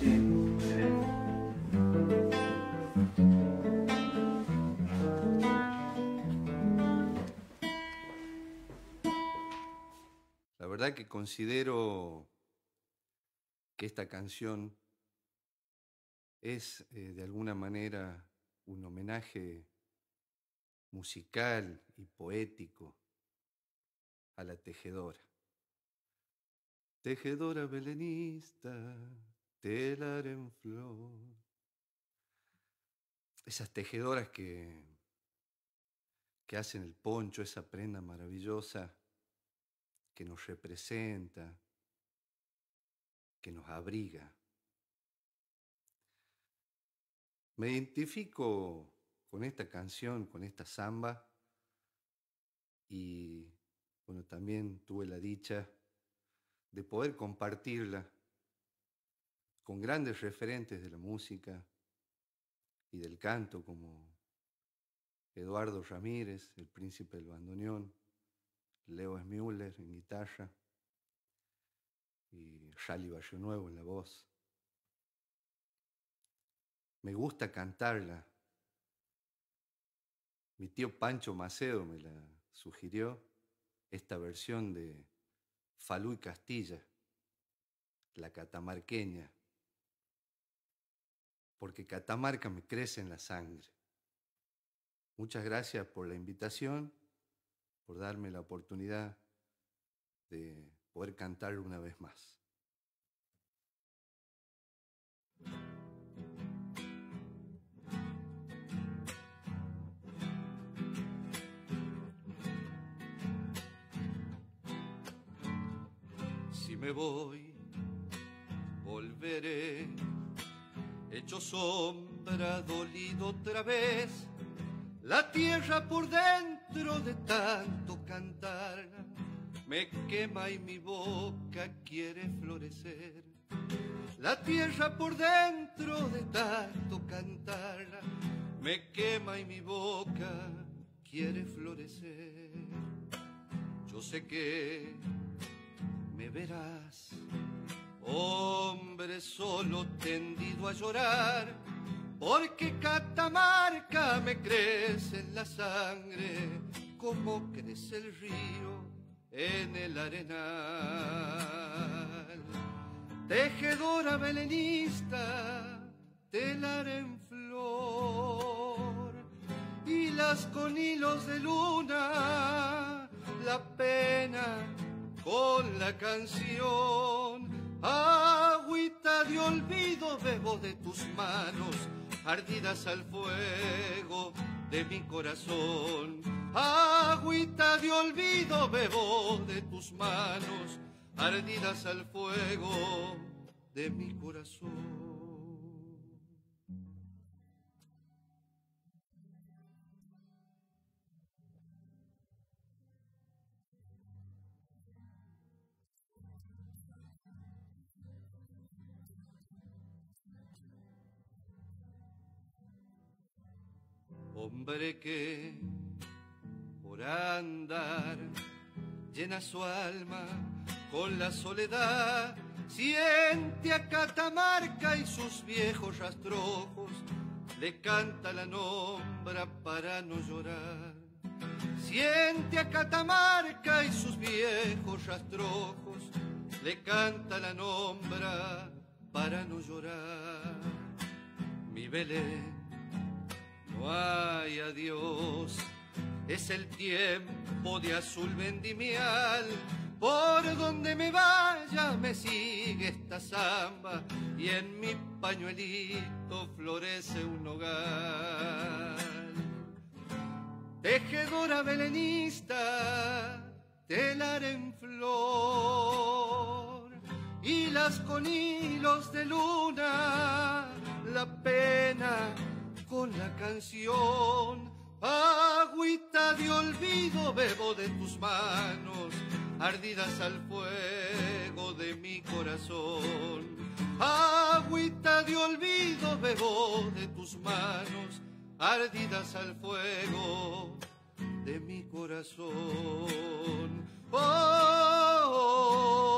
La verdad que considero que esta canción es eh, de alguna manera un homenaje musical y poético a la tejedora. Tejedora belenista, telar en flor. Esas tejedoras que, que hacen el poncho, esa prenda maravillosa que nos representa, que nos abriga. Me identifico con esta canción, con esta samba, y bueno, también tuve la dicha de poder compartirla con grandes referentes de la música y del canto como Eduardo Ramírez, el príncipe del bandoneón, Leo Smüller en guitarra y Rally Barrio Nuevo en la voz. Me gusta cantarla. Mi tío Pancho Macedo me la sugirió, esta versión de Falú y Castilla, la catamarqueña, porque Catamarca me crece en la sangre. Muchas gracias por la invitación por darme la oportunidad de poder cantar una vez más. Si me voy, volveré, hecho sombra, dolido otra vez, la tierra por dentro de tanto cantar me quema y mi boca quiere florecer. La tierra por dentro de tanto cantar me quema y mi boca quiere florecer. Yo sé que me verás, hombre solo tendido a llorar porque Catamarca me crece en la sangre, como crece el río en el arenal. Tejedora belenista, telar en flor, y las con hilos de luna, la pena con la canción. Agüita de olvido bebo de tus manos ardidas al fuego de mi corazón. Agüita de olvido bebo de tus manos, ardidas al fuego de mi corazón. Hombre que por andar llena su alma con la soledad, siente a Catamarca y sus viejos rastrojos, le canta la nombra para no llorar. Siente a Catamarca y sus viejos rastrojos, le canta la nombra para no llorar. Mi Belén no hay adiós. Es el tiempo de azul vendimial. Por donde me vaya me sigue esta samba y en mi pañuelito florece un hogar. Tejedora belenista, telar en flor y las con hilos de luna, la pena con la canción. Agüita de olvido bebo de tus manos, ardidas al fuego de mi corazón. Agüita de olvido bebo de tus manos, ardidas al fuego de mi corazón. oh. oh, oh.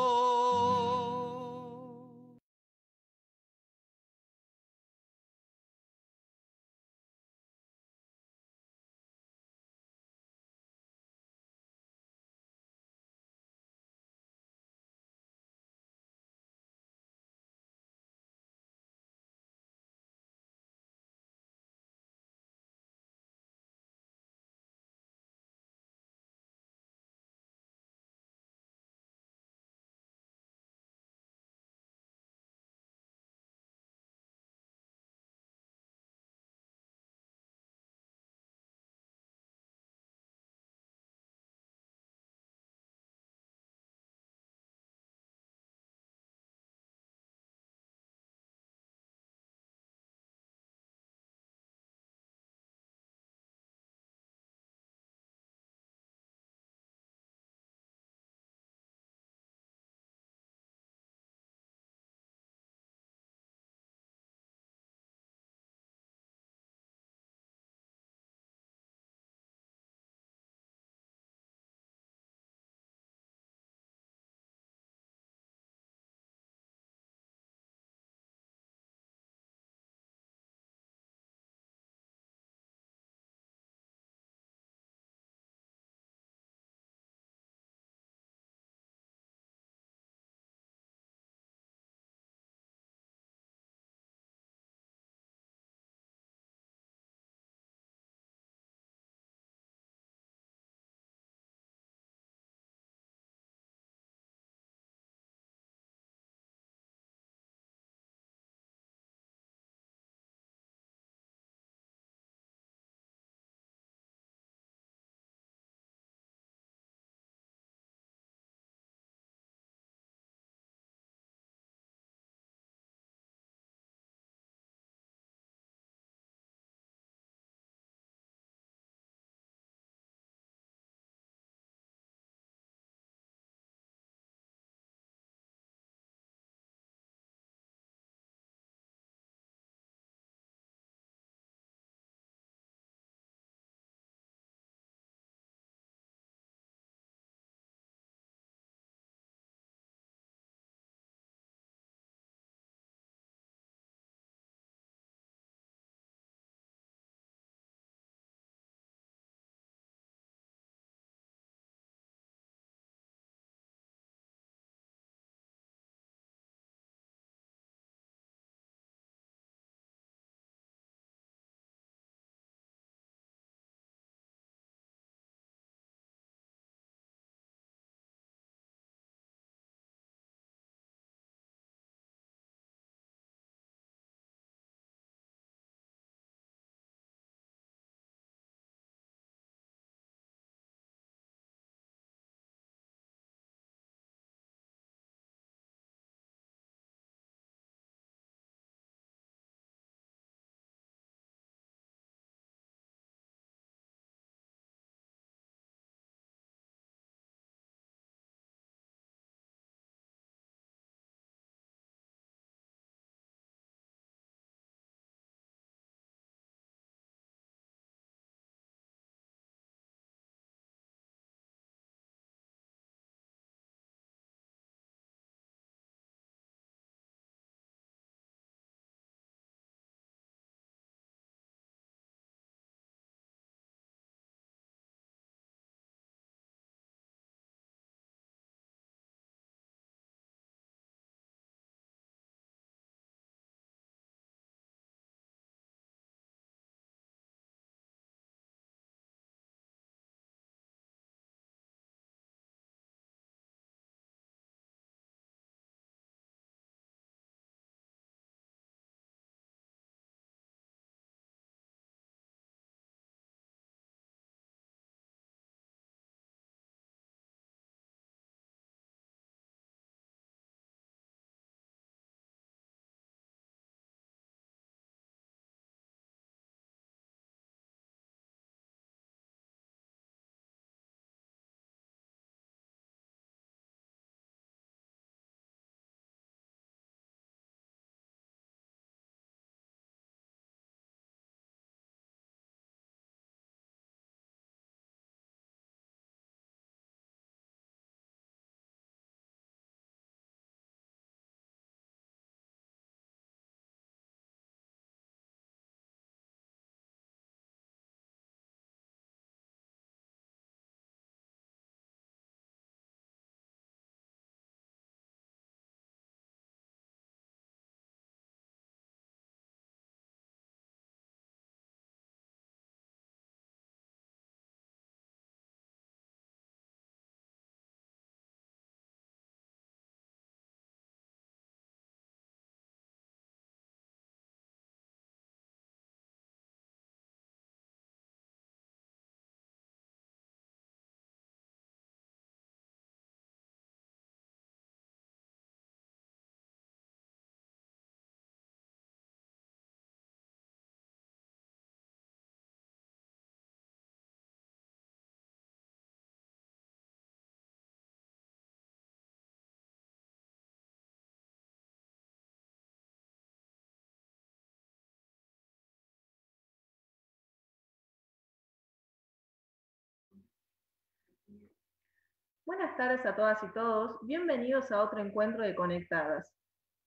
Buenas tardes a todas y todos. Bienvenidos a otro encuentro de Conectadas.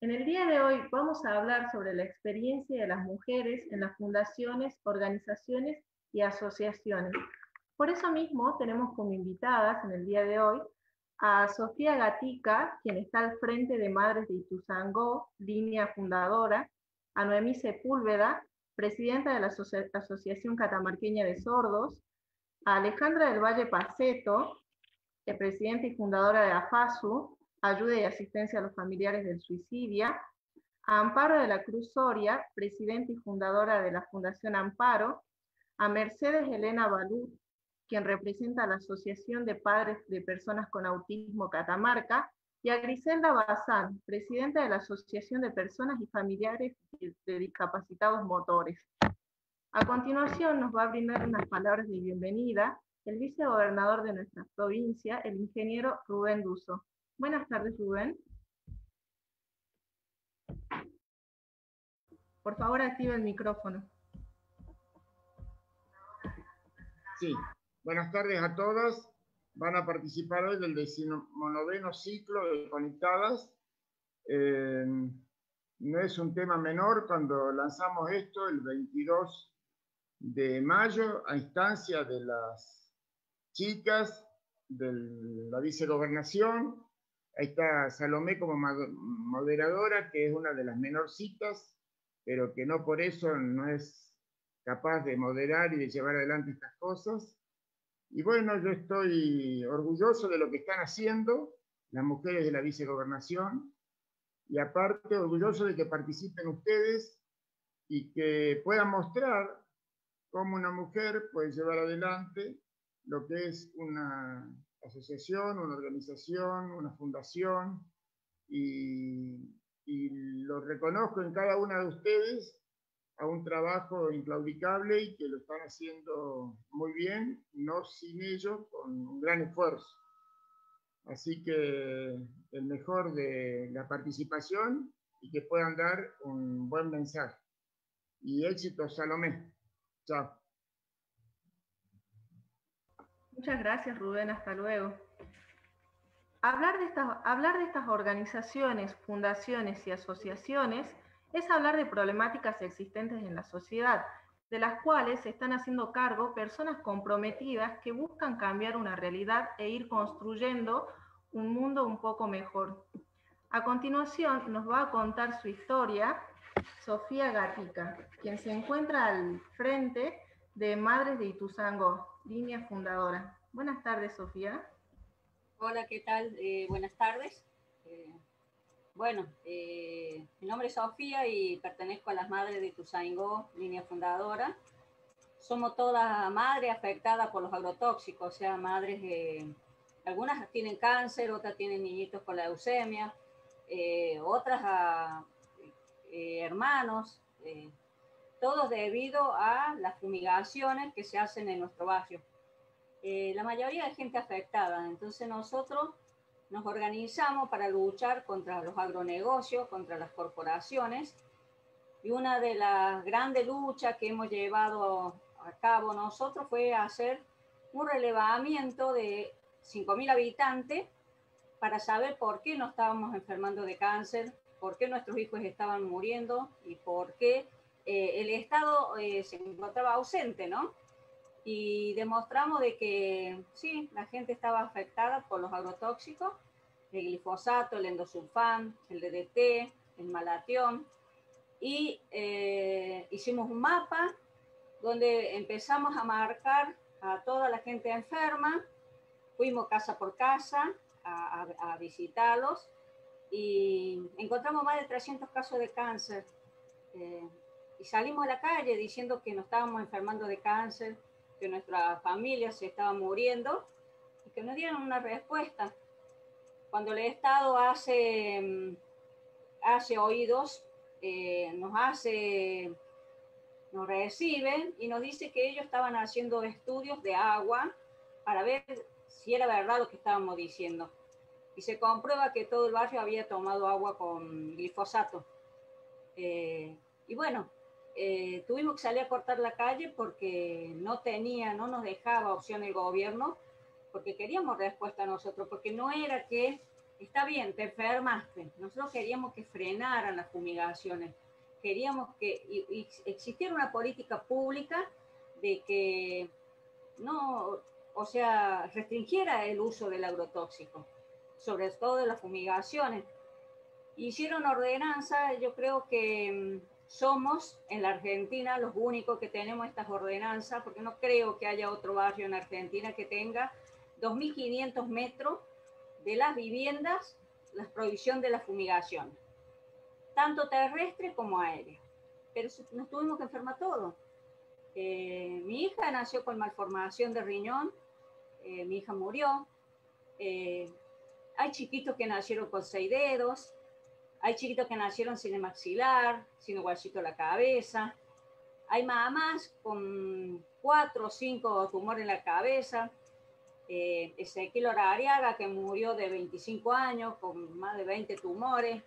En el día de hoy vamos a hablar sobre la experiencia de las mujeres en las fundaciones, organizaciones y asociaciones. Por eso mismo tenemos como invitadas en el día de hoy a Sofía Gatica, quien está al frente de Madres de Ituzangó, línea fundadora, a Noemí Sepúlveda, presidenta de la Asociación Catamarqueña de Sordos, a Alejandra del Valle Paceto, presidenta y fundadora de AFASU, Ayuda y Asistencia a los Familiares del Suicidio, a Amparo de la Cruz Soria, presidenta y fundadora de la Fundación Amparo, a Mercedes Elena Balú, quien representa a la Asociación de Padres de Personas con Autismo Catamarca, y a Griselda Bazán, presidenta de la Asociación de Personas y Familiares de Discapacitados Motores. A continuación nos va a brindar unas palabras de bienvenida el vicegobernador de nuestra provincia, el ingeniero Rubén Duso. Buenas tardes, Rubén. Por favor, active el micrófono. Sí, buenas tardes a todos. Van a participar hoy del decimonoveno ciclo de Conectadas. Eh, no es un tema menor cuando lanzamos esto el 22 de mayo a instancia de las chicas de la vicegobernación. Ahí está Salomé como moderadora, que es una de las menorcitas, pero que no por eso no es capaz de moderar y de llevar adelante estas cosas. Y bueno, yo estoy orgulloso de lo que están haciendo las mujeres de la vicegobernación y aparte orgulloso de que participen ustedes y que puedan mostrar cómo una mujer puede llevar adelante lo que es una asociación, una organización, una fundación, y, lo reconozco en cada una de ustedes a un trabajo inclaudicable y que lo están haciendo muy bien, no sin ello, con un gran esfuerzo. Así que el mejor de la participación y que puedan dar un buen mensaje. Y éxito, Salomé. Chao. Muchas gracias, Rubén. Hasta luego. Hablar de, estas, hablar de estas organizaciones, fundaciones y asociaciones es hablar de problemáticas existentes en la sociedad, de las cuales se están haciendo cargo personas comprometidas que buscan cambiar una realidad e ir construyendo un mundo un poco mejor. A continuación nos va a contar su historia Sofía Gatica, quien se encuentra al frente de Madres de Ituzango, línea fundadora. Buenas tardes, Sofía. Hola, ¿qué tal? Eh, buenas tardes. Eh, bueno, eh, mi nombre es Sofía y pertenezco a las Madres de Ituzango, línea fundadora. Somos todas madres afectadas por los agrotóxicos, o sea, madres algunas tienen cáncer, otras tienen niñitos con leucemia, otras a hermanos, todos debido a las fumigaciones que se hacen en nuestro barrio. Eh, la mayoría de gente afectada, entonces nosotros nos organizamos para luchar contra los agronegocios, contra las corporaciones, y una de las grandes luchas que hemos llevado a cabo nosotros fue hacer un relevamiento de 5.000 habitantes para saber por qué nos estábamos enfermando de cáncer, por qué nuestros hijos estaban muriendo y por qué eh, el Estado eh, se encontraba ausente, ¿no? Y demostramos de que sí, la gente estaba afectada por los agrotóxicos, el glifosato, el endosulfán, el DDT, el malatión, y eh, hicimos un mapa donde empezamos a marcar a toda la gente enferma, fuimos casa por casa a, a visitarlos y encontramos más de 300 casos de cáncer. Eh, y salimos a la calle diciendo que nos estábamos enfermando de cáncer, que nuestra familia se estaba muriendo y que nos dieron una respuesta. Cuando el Estado hace, mm, hace oídos, eh, nos hace, nos recibe y nos dice que ellos estaban haciendo estudios de agua para ver si era verdad lo que estábamos diciendo. Y se comprueba que todo el barrio había tomado agua con glifosato. Eh, y bueno, eh, tuvimos que salir a cortar la calle porque no tenía, no nos dejaba opción el gobierno porque queríamos respuesta a nosotros, porque no era que, está bien, te enfermaste, nosotros queríamos que frenaran las fumigaciones, queríamos que existiera una política pública de que no, o sea, restringiera el uso del agrotóxico, sobre todo de las fumigaciones. Hicieron ordenanza, yo creo que mm, somos en la Argentina los únicos que tenemos estas ordenanzas, porque no creo que haya otro barrio en Argentina que tenga 2.500 metros de las viviendas, la prohibición de la fumigación, tanto terrestre como aérea. Pero nos tuvimos que enfermar todos. Eh, mi hija nació con malformación de riñón, eh, mi hija murió. Eh, hay chiquitos que nacieron con seis dedos, hay chiquitos que nacieron sin maxilar, sin el de la cabeza. Hay mamás con cuatro o cinco tumores en la cabeza. Eh, Ezequiel Ariaga, que murió de 25 años con más de 20 tumores.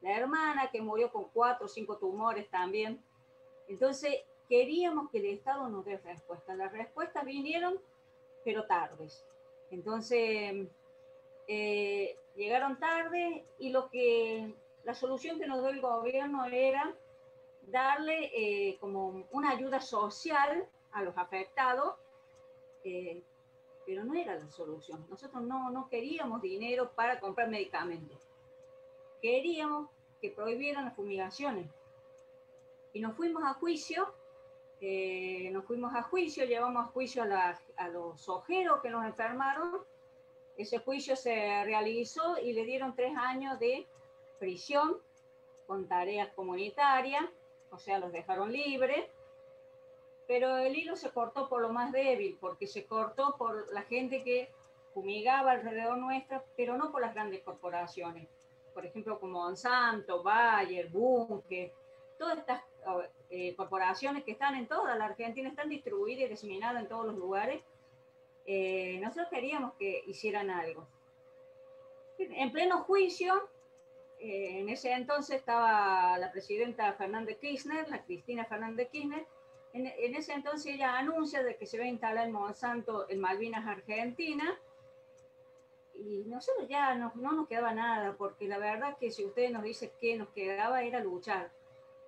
La hermana que murió con cuatro o cinco tumores también. Entonces, queríamos que el Estado nos dé respuesta. Las respuestas vinieron, pero tardes. Entonces, eh, llegaron tarde y lo que la solución que nos dio el gobierno era darle eh, como una ayuda social a los afectados, eh, pero no era la solución. Nosotros no, no queríamos dinero para comprar medicamentos. Queríamos que prohibieran las fumigaciones. Y nos fuimos a juicio, eh, nos fuimos a juicio, llevamos a juicio a, a los ojeros que nos enfermaron. Ese juicio se realizó y le dieron tres años de prisión con tareas comunitarias, o sea, los dejaron libres, pero el hilo se cortó por lo más débil, porque se cortó por la gente que fumigaba alrededor nuestra, pero no por las grandes corporaciones, por ejemplo, como Monsanto, Bayer, Bunke, todas estas eh, corporaciones que están en toda la Argentina, están distribuidas y diseminadas en todos los lugares. Eh, nosotros queríamos que hicieran algo. En pleno juicio, eh, en ese entonces estaba la presidenta Fernández Kirchner, la Cristina Fernández Kirchner. En, ese entonces ella anuncia de que se va a instalar en Monsanto en Malvinas, Argentina. Y nosotros ya no, no nos quedaba nada, porque la verdad que si ustedes nos dicen que nos quedaba era luchar.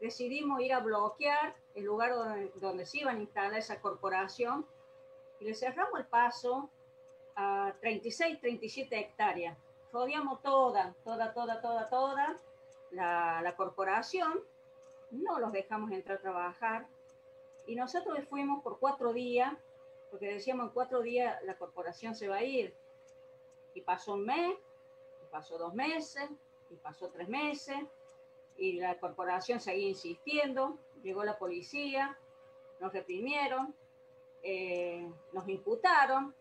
Decidimos ir a bloquear el lugar donde, donde se iban a instalar esa corporación y le cerramos el paso a 36, 37 hectáreas rodeamos toda, toda, toda, toda, toda la, la corporación, no los dejamos entrar a trabajar y nosotros fuimos por cuatro días, porque decíamos en cuatro días la corporación se va a ir. Y pasó un mes, y pasó dos meses, y pasó tres meses, y la corporación seguía insistiendo, llegó la policía, nos reprimieron, eh, nos imputaron,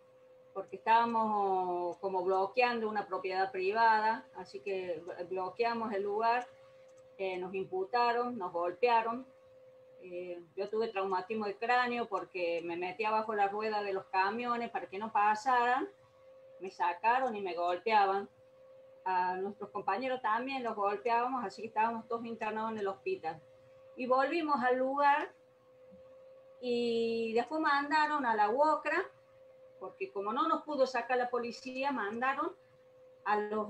porque estábamos como bloqueando una propiedad privada, así que bloqueamos el lugar, eh, nos imputaron, nos golpearon. Eh, yo tuve traumatismo de cráneo porque me metí abajo la rueda de los camiones para que no pasaran, me sacaron y me golpeaban. A nuestros compañeros también los golpeábamos, así que estábamos todos internados en el hospital. Y volvimos al lugar y después mandaron a la UOCRA, porque como no nos pudo sacar la policía, mandaron a los,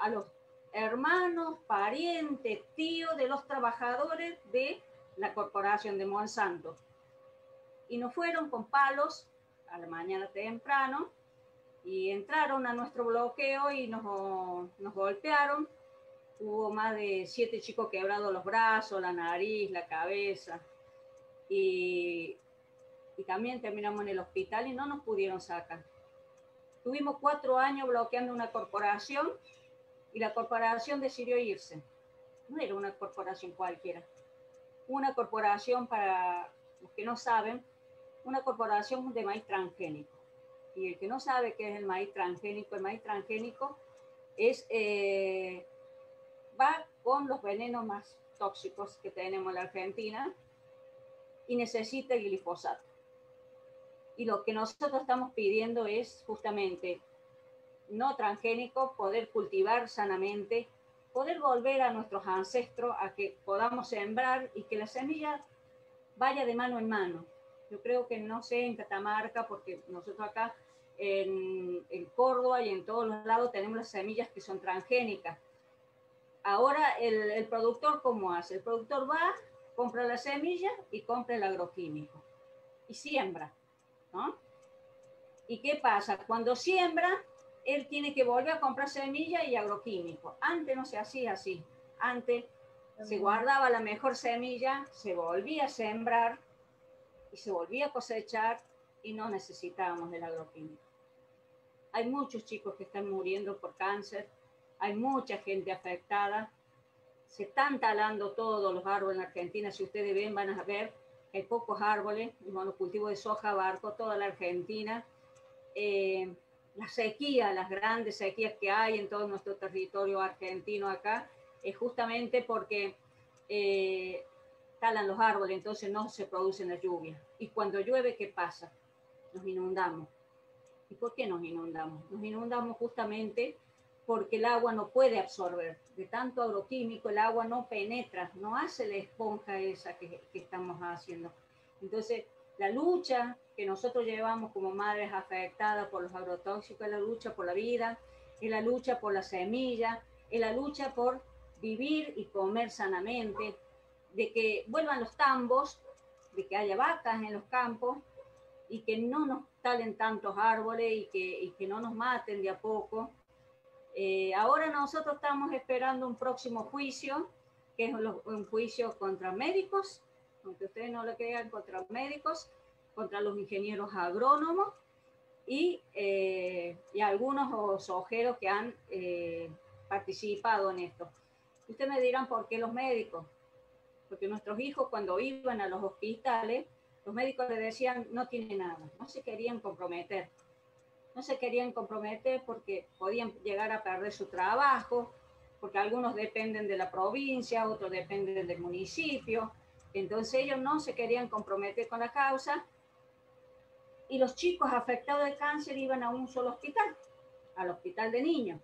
a los hermanos, parientes, tíos de los trabajadores de la corporación de Monsanto. Y nos fueron con palos a la mañana temprano y entraron a nuestro bloqueo y nos, nos golpearon. Hubo más de siete chicos quebrados los brazos, la nariz, la cabeza. Y y también terminamos en el hospital y no nos pudieron sacar. Tuvimos cuatro años bloqueando una corporación y la corporación decidió irse. No era una corporación cualquiera. Una corporación, para los que no saben, una corporación de maíz transgénico. Y el que no sabe qué es el maíz transgénico, el maíz transgénico es, eh, va con los venenos más tóxicos que tenemos en la Argentina y necesita el glifosato. Y lo que nosotros estamos pidiendo es justamente no transgénico, poder cultivar sanamente, poder volver a nuestros ancestros a que podamos sembrar y que la semilla vaya de mano en mano. Yo creo que no sé en Catamarca, porque nosotros acá en, en, Córdoba y en todos los lados tenemos las semillas que son transgénicas. Ahora el, el productor, ¿cómo hace? El productor va, compra la semilla y compra el agroquímico y siembra, ¿no? ¿Y qué pasa? Cuando siembra, él tiene que volver a comprar semilla y agroquímico. Antes no se hacía así. Antes se guardaba la mejor semilla, se volvía a sembrar y se volvía a cosechar y no necesitábamos del agroquímico. Hay muchos chicos que están muriendo por cáncer, hay mucha gente afectada, se están talando todos los árboles en Argentina, si ustedes ven van a ver hay pocos árboles, el monocultivo de soja abarcó toda la Argentina. Eh, la sequía, las grandes sequías que hay en todo nuestro territorio argentino acá, es justamente porque eh, talan los árboles, entonces no se producen las lluvias. Y cuando llueve, ¿qué pasa? Nos inundamos. ¿Y por qué nos inundamos? Nos inundamos justamente porque el agua no puede absorber. De tanto agroquímico, el agua no penetra, no hace la esponja esa que, estamos haciendo. Entonces, la lucha que nosotros llevamos como madres afectadas por los agrotóxicos es la lucha por la vida, es la lucha por la semilla, es la lucha por vivir y comer sanamente, de que vuelvan los tambos, de que haya vacas en los campos y que no nos talen tantos árboles y que, y que no nos maten de a poco. Eh, ahora nosotros estamos esperando un próximo juicio, que es un juicio contra médicos, aunque ustedes no lo crean, contra médicos, contra los ingenieros agrónomos y, eh, y algunos ojeros que han eh, participado en esto. Ustedes me dirán, ¿por qué los médicos? Porque nuestros hijos cuando iban a los hospitales, los médicos les decían, no tiene nada, no se querían comprometer. No se querían comprometer porque podían llegar a perder su trabajo, porque algunos dependen de la provincia, otros dependen del municipio. Entonces ellos no se querían comprometer con la causa y los chicos afectados de cáncer iban a un solo hospital, al hospital de niños.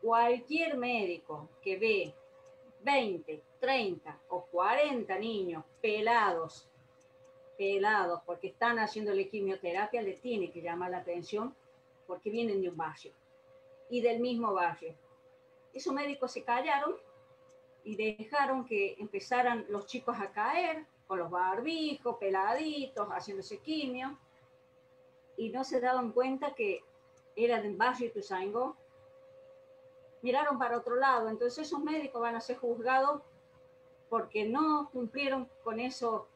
Cualquier médico que ve 20, 30 o 40 niños pelados, pelados porque están haciendo la quimioterapia, le tiene que llamar la atención porque vienen de un barrio y del mismo barrio. Esos médicos se callaron y dejaron que empezaran los chicos a caer con los barbijos, peladitos, haciéndose quimio, y no se daban cuenta que era del barrio Ituzaingó. Miraron para otro lado, entonces esos médicos van a ser juzgados porque no cumplieron con eso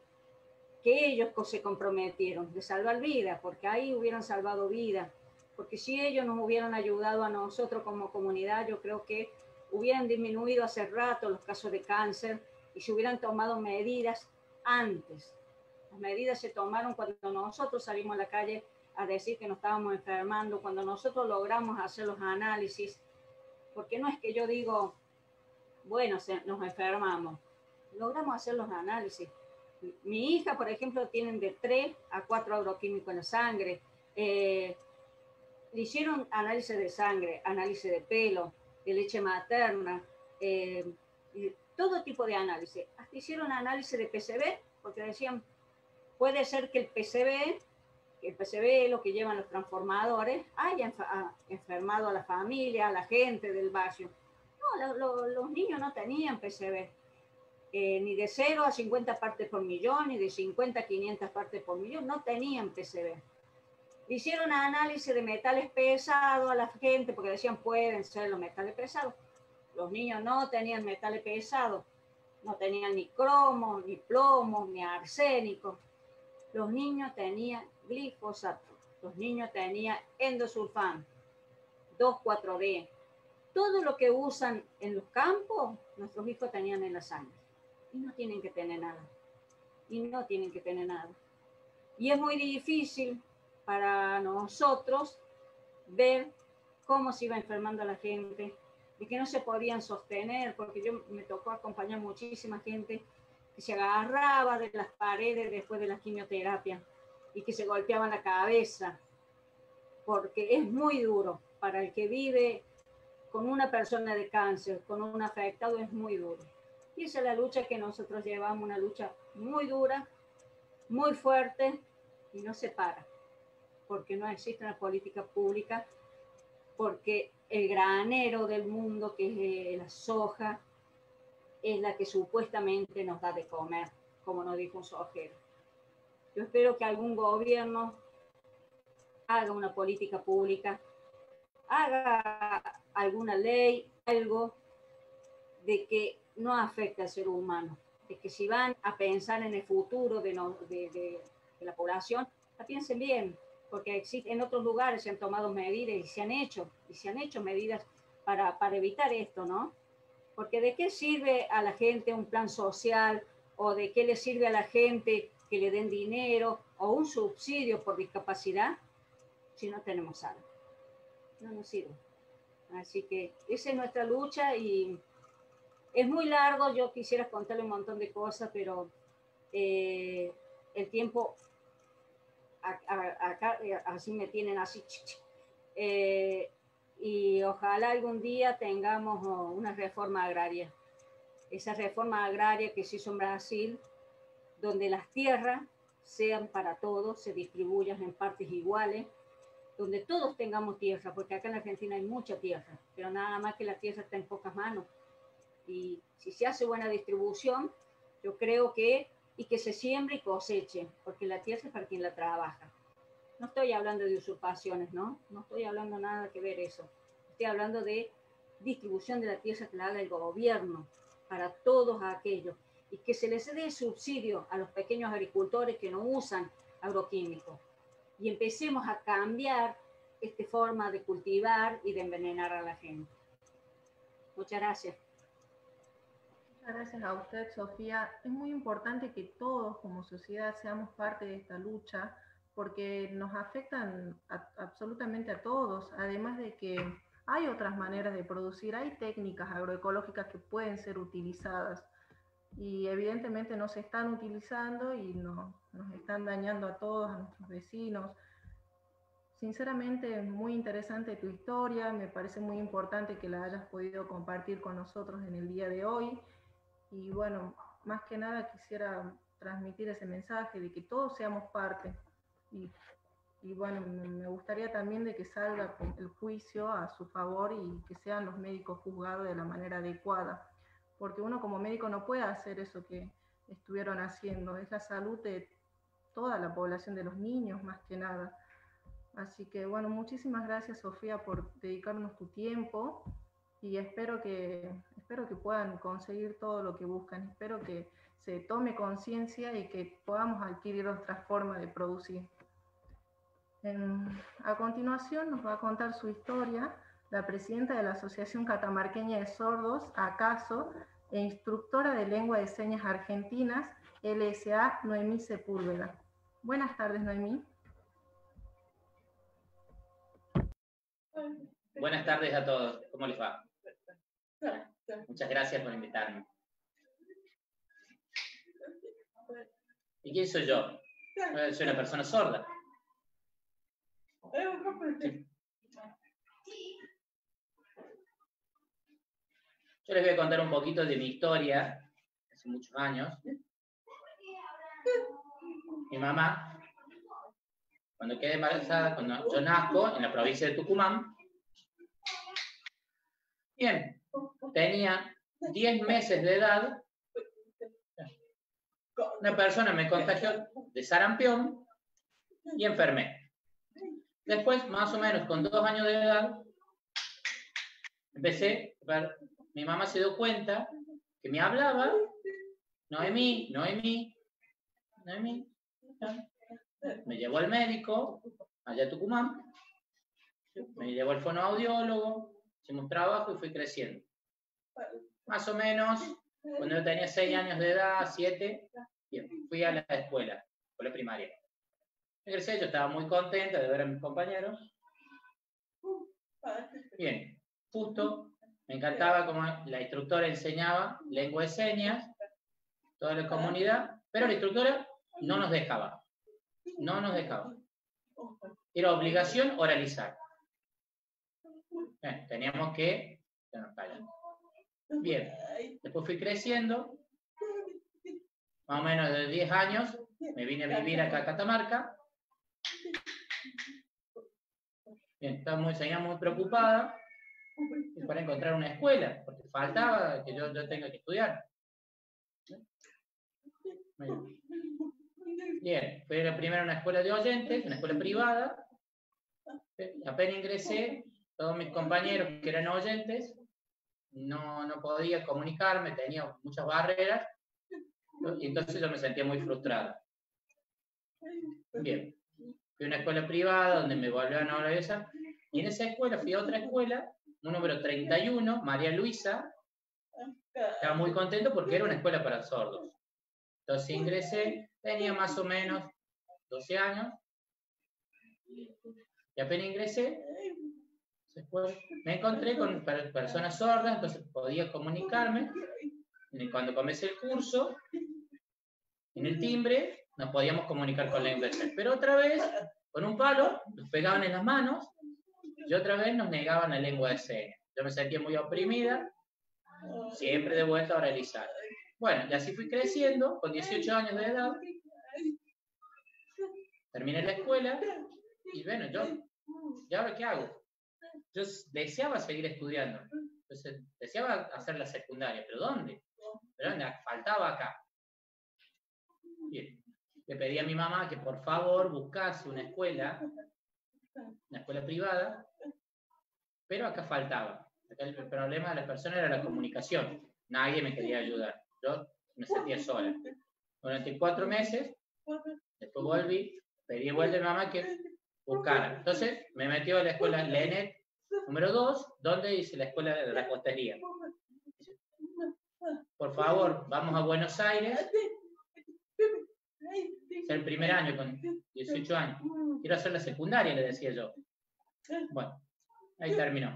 que ellos se comprometieron, de salvar vidas, porque ahí hubieran salvado vidas, porque si ellos nos hubieran ayudado a nosotros como comunidad, yo creo que hubieran disminuido hace rato los casos de cáncer y se hubieran tomado medidas antes. Las medidas se tomaron cuando nosotros salimos a la calle a decir que nos estábamos enfermando, cuando nosotros logramos hacer los análisis, porque no es que yo digo, bueno, nos enfermamos, logramos hacer los análisis. Mi hija, por ejemplo, tiene de 3 a 4 agroquímicos en la sangre. Eh, le hicieron análisis de sangre, análisis de pelo, de leche materna, eh, todo tipo de análisis. Hasta hicieron análisis de PCB, porque decían, puede ser que el PCB, el PCB, lo que llevan los transformadores, haya enfermado a la familia, a la gente del barrio. No, los niños no tenían PCB. Eh, ni de 0 a 50 partes por millón, ni de 50 a 500 partes por millón, no tenían PCB hicieron análisis de metales pesados a la gente porque decían pueden ser los metales pesados. Los niños no tenían metales pesados, no tenían ni cromo, ni plomo, ni arsénico. Los niños tenían glifosato, los niños tenían endosulfán, 2,4-D. Todo lo que usan en los campos, nuestros hijos tenían en la sangre. Y no tienen que tener nada. Y no tienen que tener nada. Y es muy difícil para nosotros ver cómo se iba enfermando la gente y que no se podían sostener, porque yo me tocó acompañar muchísima gente que se agarraba de las paredes después de la quimioterapia y que se golpeaban la cabeza, porque es muy duro para el que vive con una persona de cáncer, con un afectado, es muy duro. Y esa es la lucha que nosotros llevamos, una lucha muy dura, muy fuerte y no se para porque no existe una política pública, porque el granero del mundo, que es eh, la soja, es la que supuestamente nos da de comer, como nos dijo un sojero. Yo espero que algún gobierno haga una política pública, haga alguna ley, algo de que no afecte al ser humano, de que si van a pensar en el futuro de, de, la población, la piensen bien, porque existe, en otros lugares se han tomado medidas y se han hecho, y se han hecho medidas para, para evitar esto, ¿no? Porque ¿de qué sirve a la gente un plan social o de qué le sirve a la gente que le den dinero o un subsidio por discapacidad si no tenemos algo? No nos sirve. Así que esa es nuestra lucha y es muy largo, yo quisiera contarle un montón de cosas, pero eh, el tiempo acá eh, así me tienen así. Eh, y ojalá algún día tengamos oh, una reforma agraria. Esa reforma agraria que se hizo en Brasil, donde las tierras sean para todos, se distribuyan en partes iguales, donde todos tengamos tierra, porque acá en Argentina hay mucha tierra, pero nada más que la tierra está en pocas manos y si se hace buena distribución, yo creo que, y que se siembre y coseche, porque la tierra es para quien la trabaja. No estoy hablando de usurpaciones, ¿no? No estoy hablando nada que ver eso. Estoy hablando de distribución de la tierra que la haga el gobierno para todos aquellos y que se les dé subsidio a los pequeños agricultores que no usan agroquímicos y empecemos a cambiar esta forma de cultivar y de envenenar a la gente. Muchas gracias. Muchas gracias a usted, Sofía. Es muy importante que todos como sociedad seamos parte de esta lucha porque nos afectan absolutamente a todos, además de que hay otras maneras de producir, hay técnicas agroecológicas que pueden ser utilizadas y evidentemente no se están utilizando y no, nos están dañando a todos, a nuestros vecinos. Sinceramente, muy interesante tu historia, me parece muy importante que la hayas podido compartir con nosotros en el día de hoy. Y bueno, más que nada quisiera transmitir ese mensaje de que todos seamos parte. Y, y bueno, me gustaría también de que salga el juicio a su favor y que sean los médicos juzgados de la manera adecuada. Porque uno como médico no puede hacer eso que estuvieron haciendo. Es la salud de toda la población de los niños, más que nada. Así que bueno, muchísimas gracias Sofía por dedicarnos tu tiempo y espero que, espero que puedan conseguir todo lo que buscan, espero que se tome conciencia y que podamos adquirir otra forma de producir. a continuación nos va a contar su historia la presidenta de la Asociación Catamarqueña de Sordos, ACASO, e instructora de lengua de señas argentinas, LSA Noemí Sepúlveda. Buenas tardes, Noemí. Buenas tardes a todos. ¿Cómo les va? Muchas gracias por invitarme. ¿Y quién soy yo? Soy una persona sorda. Yo les voy a contar un poquito de mi historia, hace muchos años. Mi mamá, cuando quedé embarazada, cuando yo nazco en la provincia de Tucumán, bien, tenía 10 meses de edad, una persona me contagió de sarampión y enfermé. Después, más o menos con dos años de edad, empecé, mi mamá se dio cuenta que me hablaba, Noemí, Noemí, Noemí. Me llevó al médico, allá a Tucumán, me llevó al fonoaudiólogo, hicimos trabajo y fui creciendo. Más o menos, cuando yo tenía 6 años de edad, 7, fui a la escuela, escuela primaria. Regresé, yo estaba muy contenta de ver a mis compañeros. Bien, justo me encantaba como la instructora enseñaba lengua de señas, toda la comunidad, pero la instructora no nos dejaba. No nos dejaba. Era obligación oralizar. teníamos que Bien, después fui creciendo, más o menos de 10 años, me vine a vivir acá a Catamarca. Bien, estaba muy, seguía muy preocupada para encontrar una escuela, porque faltaba que yo, yo tenga que estudiar. Bien, fui la primera una escuela de oyentes, una escuela privada. Apenas ingresé, todos mis compañeros que eran oyentes, no, no podía comunicarme, tenía muchas barreras, y entonces yo me sentía muy frustrada. Bien, fui a una escuela privada donde me volvieron a esa, y en esa escuela fui a otra escuela, un número 31, María Luisa, estaba muy contento porque era una escuela para sordos. Entonces ingresé, tenía más o menos 12 años, y apenas ingresé, me encontré con personas sordas, entonces podía comunicarme. Cuando comencé el curso, en el timbre, nos podíamos comunicar con la inversión. Pero otra vez, con un palo, nos pegaban en las manos y otra vez nos negaban la lengua de señas. Yo me sentía muy oprimida, siempre de vuelta a oralizar. Bueno, y así fui creciendo, con 18 años de edad. Terminé la escuela y bueno, yo, ¿y ahora qué hago? Yo deseaba seguir estudiando, entonces deseaba hacer la secundaria, pero ¿dónde? ¿Pero? Faltaba acá. Bien. Le pedí a mi mamá que por favor buscase una escuela, una escuela privada, pero acá faltaba. el problema de las personas era la comunicación. Nadie me quería ayudar. Yo me sentía sola. Durante cuatro meses, después volví, pedí vuelta a mi mamá que buscara. Entonces me metió a la escuela Lenet número dos, donde dice la escuela de la costería. Por favor, vamos a Buenos Aires. Es el primer año con 18 años. Quiero hacer la secundaria, le decía yo. Bueno, ahí terminó.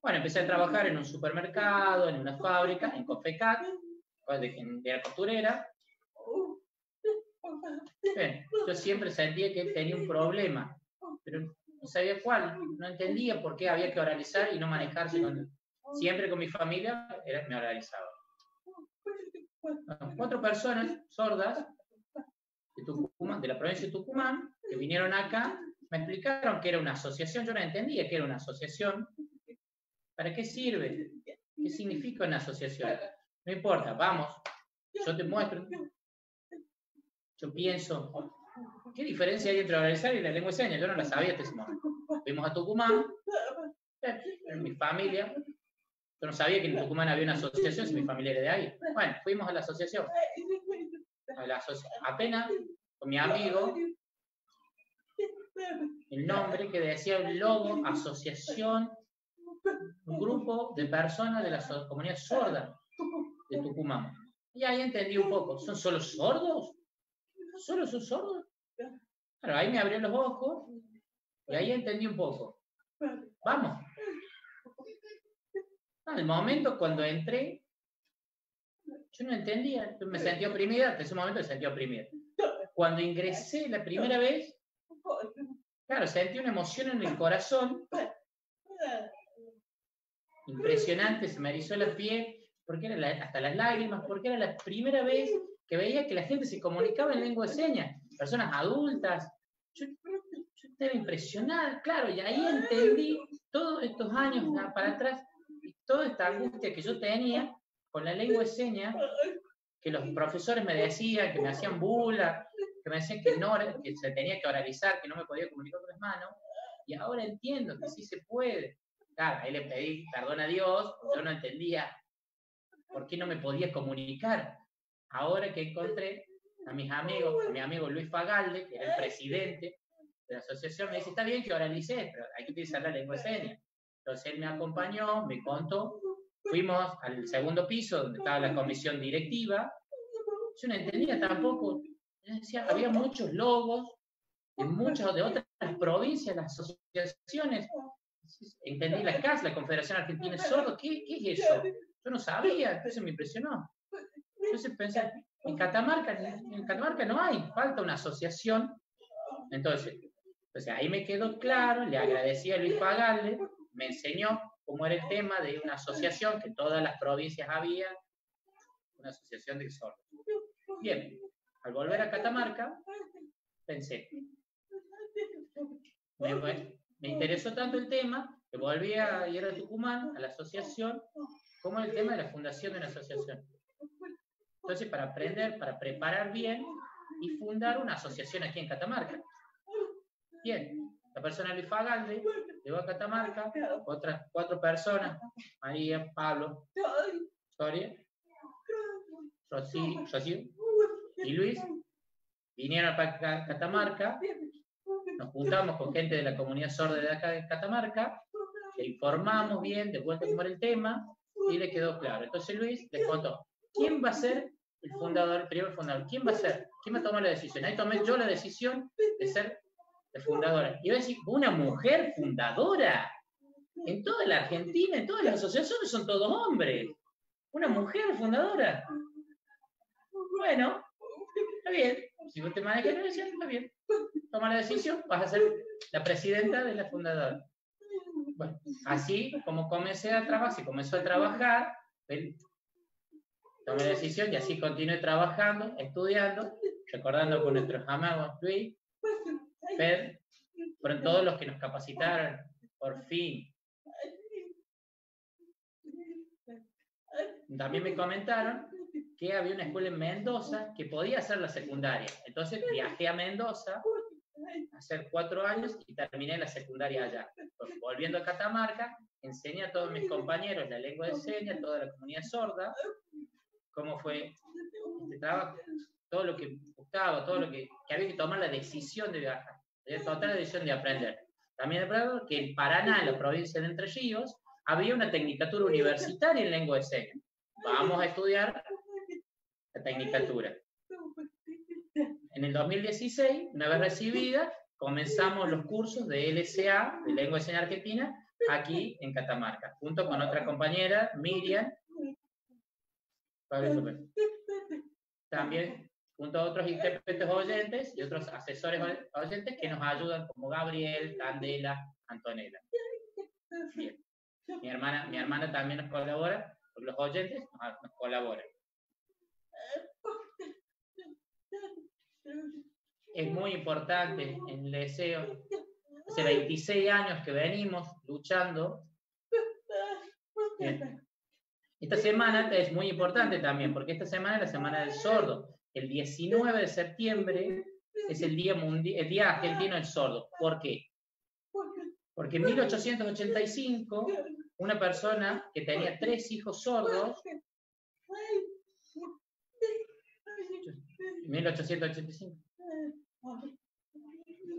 Bueno, empecé a trabajar en un supermercado, en una fábrica, en Cofecat, de, de la costurera. yo siempre sentía que tenía un problema, no sabía cuál, no entendía por qué había que oralizar y no manejarse Siempre con mi familia era, me oralizaba. cuatro personas sordas de, de la provincia de Tucumán que vinieron acá me explicaron que era una asociación, yo no entendía que era una asociación. ¿Para qué sirve? ¿Qué significa una asociación? No importa, vamos, yo te muestro. Yo pienso, ¿qué diferencia hay entre oralizar y la lengua de señas? Yo no la sabía hasta ese. Fuimos a Tucumán, en mi familia. Yo no sabía que en Tucumán había una asociación, si mi familia era de ahí. Bueno, fuimos a la asociación. A la apenas con mi amigo, el nombre que decía el logo, asociación, un grupo de personas de la comunidad sorda de Tucumán. Y ahí entendí un poco, ¿son solo sordos? ¿Solo son sordos? Claro, ahí me abrió los ojos y ahí entendí un poco. Vamos. Al momento cuando entré, yo no entendía, me sentí oprimida, en ese momento me sentí oprimida. Cuando ingresé la primera vez, claro, sentí una emoción en el corazón impresionante, se me erizó la piel, porque era hasta las lágrimas, porque era la primera vez que veía que la gente se comunicaba en lengua de señas, personas adultas. Yo, estaba impresionada, claro, y ahí entendí todos estos años para atrás, toda esta angustia que yo tenía con la lengua de señas, que los profesores me decían, que me hacían bula, que me decían que, no, que se tenía que oralizar, que no me podía comunicar con las manos, y ahora entiendo que sí se puede. Claro, ahí le pedí perdón a Dios, yo no entendía por qué no me podía comunicar. Ahora que encontré a mis amigos, a mi amigo Luis Fagalde, que era el presidente de la asociación, me dice, está bien que oralicé, pero hay que utilizar la lengua de señas. Entonces él me acompañó, me contó, fuimos al segundo piso donde estaba la comisión directiva, yo no entendía tampoco, decía, había muchos logos de muchas de otras provincias, las asociaciones, entendí la CAS, la Confederación Argentina de Sordos, ¿qué, ¿qué es eso? Yo no sabía, eso me impresionó. Entonces pensé, en Catamarca, en Catamarca no hay, falta una asociación. Entonces, ahí me quedó claro, le agradecí a Luis Pagalle, me enseñó cómo era el tema de una asociación que todas las provincias había, una asociación de sordos. Bien, al volver a Catamarca, pensé, me interesó tanto el tema que volví a ir a Tucumán, a la asociación, como el tema de la fundación de una asociación. Entonces, para aprender, para preparar bien y fundar una asociación aquí en Catamarca. Bien, la persona Luis Fagalde llegó a Catamarca, otras cuatro personas, María, Pablo, Soria, Rocío, y Luis, vinieron a Catamarca, nos juntamos con gente de la comunidad sorda de acá de Catamarca, le informamos bien de vuelta cómo era el tema y le quedó claro. Entonces Luis le contó, ¿quién va a ser el fundador, el primer fundador? ¿Quién va a ser? ¿Quién va a tomar la decisión? Ahí tomé yo la decisión de ser la fundadora. Y a decir, una mujer fundadora. En toda la Argentina, en todas las asociaciones son todos hombres. Una mujer fundadora. Bueno, está bien. Si vos te manejas la decisión, está bien. Toma la decisión, vas a ser la presidenta de la fundadora. Bueno, así como comencé a trabajar, si comenzó a trabajar, tomé la decisión y así continué trabajando, estudiando, recordando con nuestros amigos Luis, Pedro, fueron todos los que nos capacitaron, por fin. También me comentaron que había una escuela en Mendoza que podía hacer la secundaria. Entonces viajé a Mendoza hacer cuatro años y terminé la secundaria allá. volviendo a Catamarca, enseñé a todos mis compañeros la lengua de señas, toda la comunidad sorda, cómo fue este trabajo, todo lo que buscaba, todo lo que, que había que tomar la decisión de viajar, de tomar la decisión de aprender. También recuerdo que en Paraná, en la provincia de Entre Ríos, había una tecnicatura universitaria en lengua de señas. Vamos a estudiar la tecnicatura. En el 2016, una vez recibida, comenzamos los cursos de LSA, de Lengua de Señas Argentina, aquí en Catamarca, junto con otra compañera, Miriam. También junto a otros intérpretes oyentes y otros asesores oyentes que nos ayudan, como Gabriel, Candela, Antonella. Mi hermana, mi hermana también nos colabora, porque los oyentes nos, nos colaboran. Es muy importante en el deseo. Hace 26 años que venimos luchando. Esta semana es muy importante también, porque esta semana es la semana del sordo. El 19 de septiembre es el día, el día argentino del sordo. ¿Por qué? Porque en 1885, una persona que tenía tres hijos sordos 1885.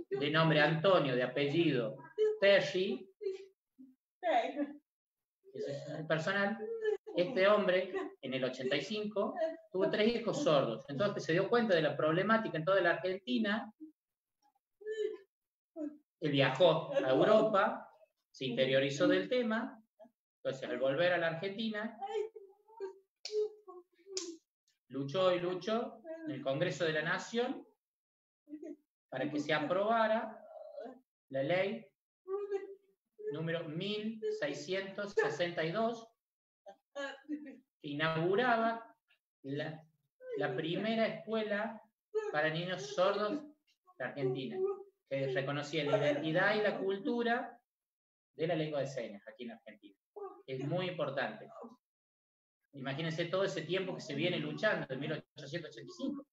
De nombre Antonio, de apellido Terry. personal. Este hombre, en el 85, tuvo tres hijos sordos. Entonces se dio cuenta de la problemática en toda la Argentina. Él viajó a Europa, se interiorizó del tema. Entonces, al volver a la Argentina, luchó y luchó en el Congreso de la Nación para que se aprobara la ley número 1662 que inauguraba la, la primera escuela para niños sordos de Argentina, que reconocía la identidad y la cultura de la lengua de señas aquí en Argentina. Es muy importante. Imagínense todo ese tiempo que se viene luchando, en 1885.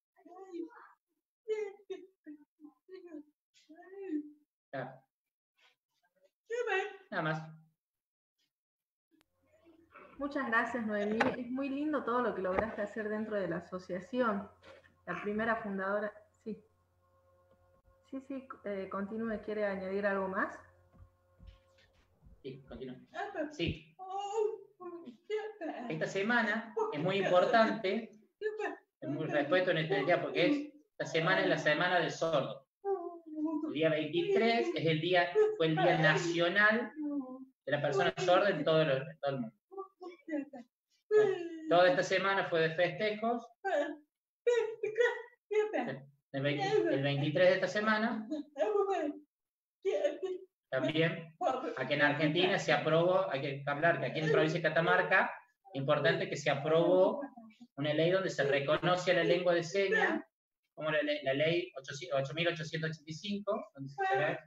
Nada más. Muchas gracias, Noemí. Es muy lindo todo lo que lograste hacer dentro de la asociación. La primera fundadora. Sí. Sí, sí, eh, continúe. ¿Quiere añadir algo más? Sí, continúe. Sí. Esta semana es muy importante, es muy respeto en este día, porque es, esta semana es la semana del sordo. El día 23 es el día, fue el día nacional de la persona sorda en todo, el, mundo. Toda esta semana fue de festejos. El, 23 de esta semana también aquí en Argentina se aprobó, hay que hablar que aquí en la provincia de Catamarca importante que se aprobó una ley donde se reconoce la lengua de señas, como la, ley 8885, donde se ve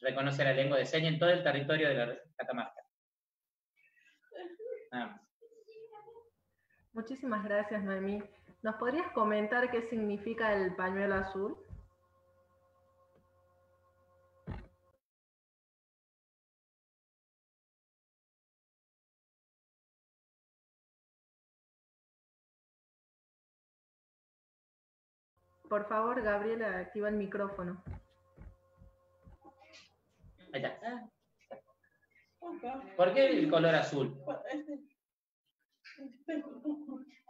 reconoce la lengua de señas en todo el territorio de la Catamarca. Muchísimas gracias, Noemí. ¿Nos podrías comentar qué significa el pañuelo azul? Por favor, Gabriela, activa el micrófono. Ahí está. ¿Por qué el color azul?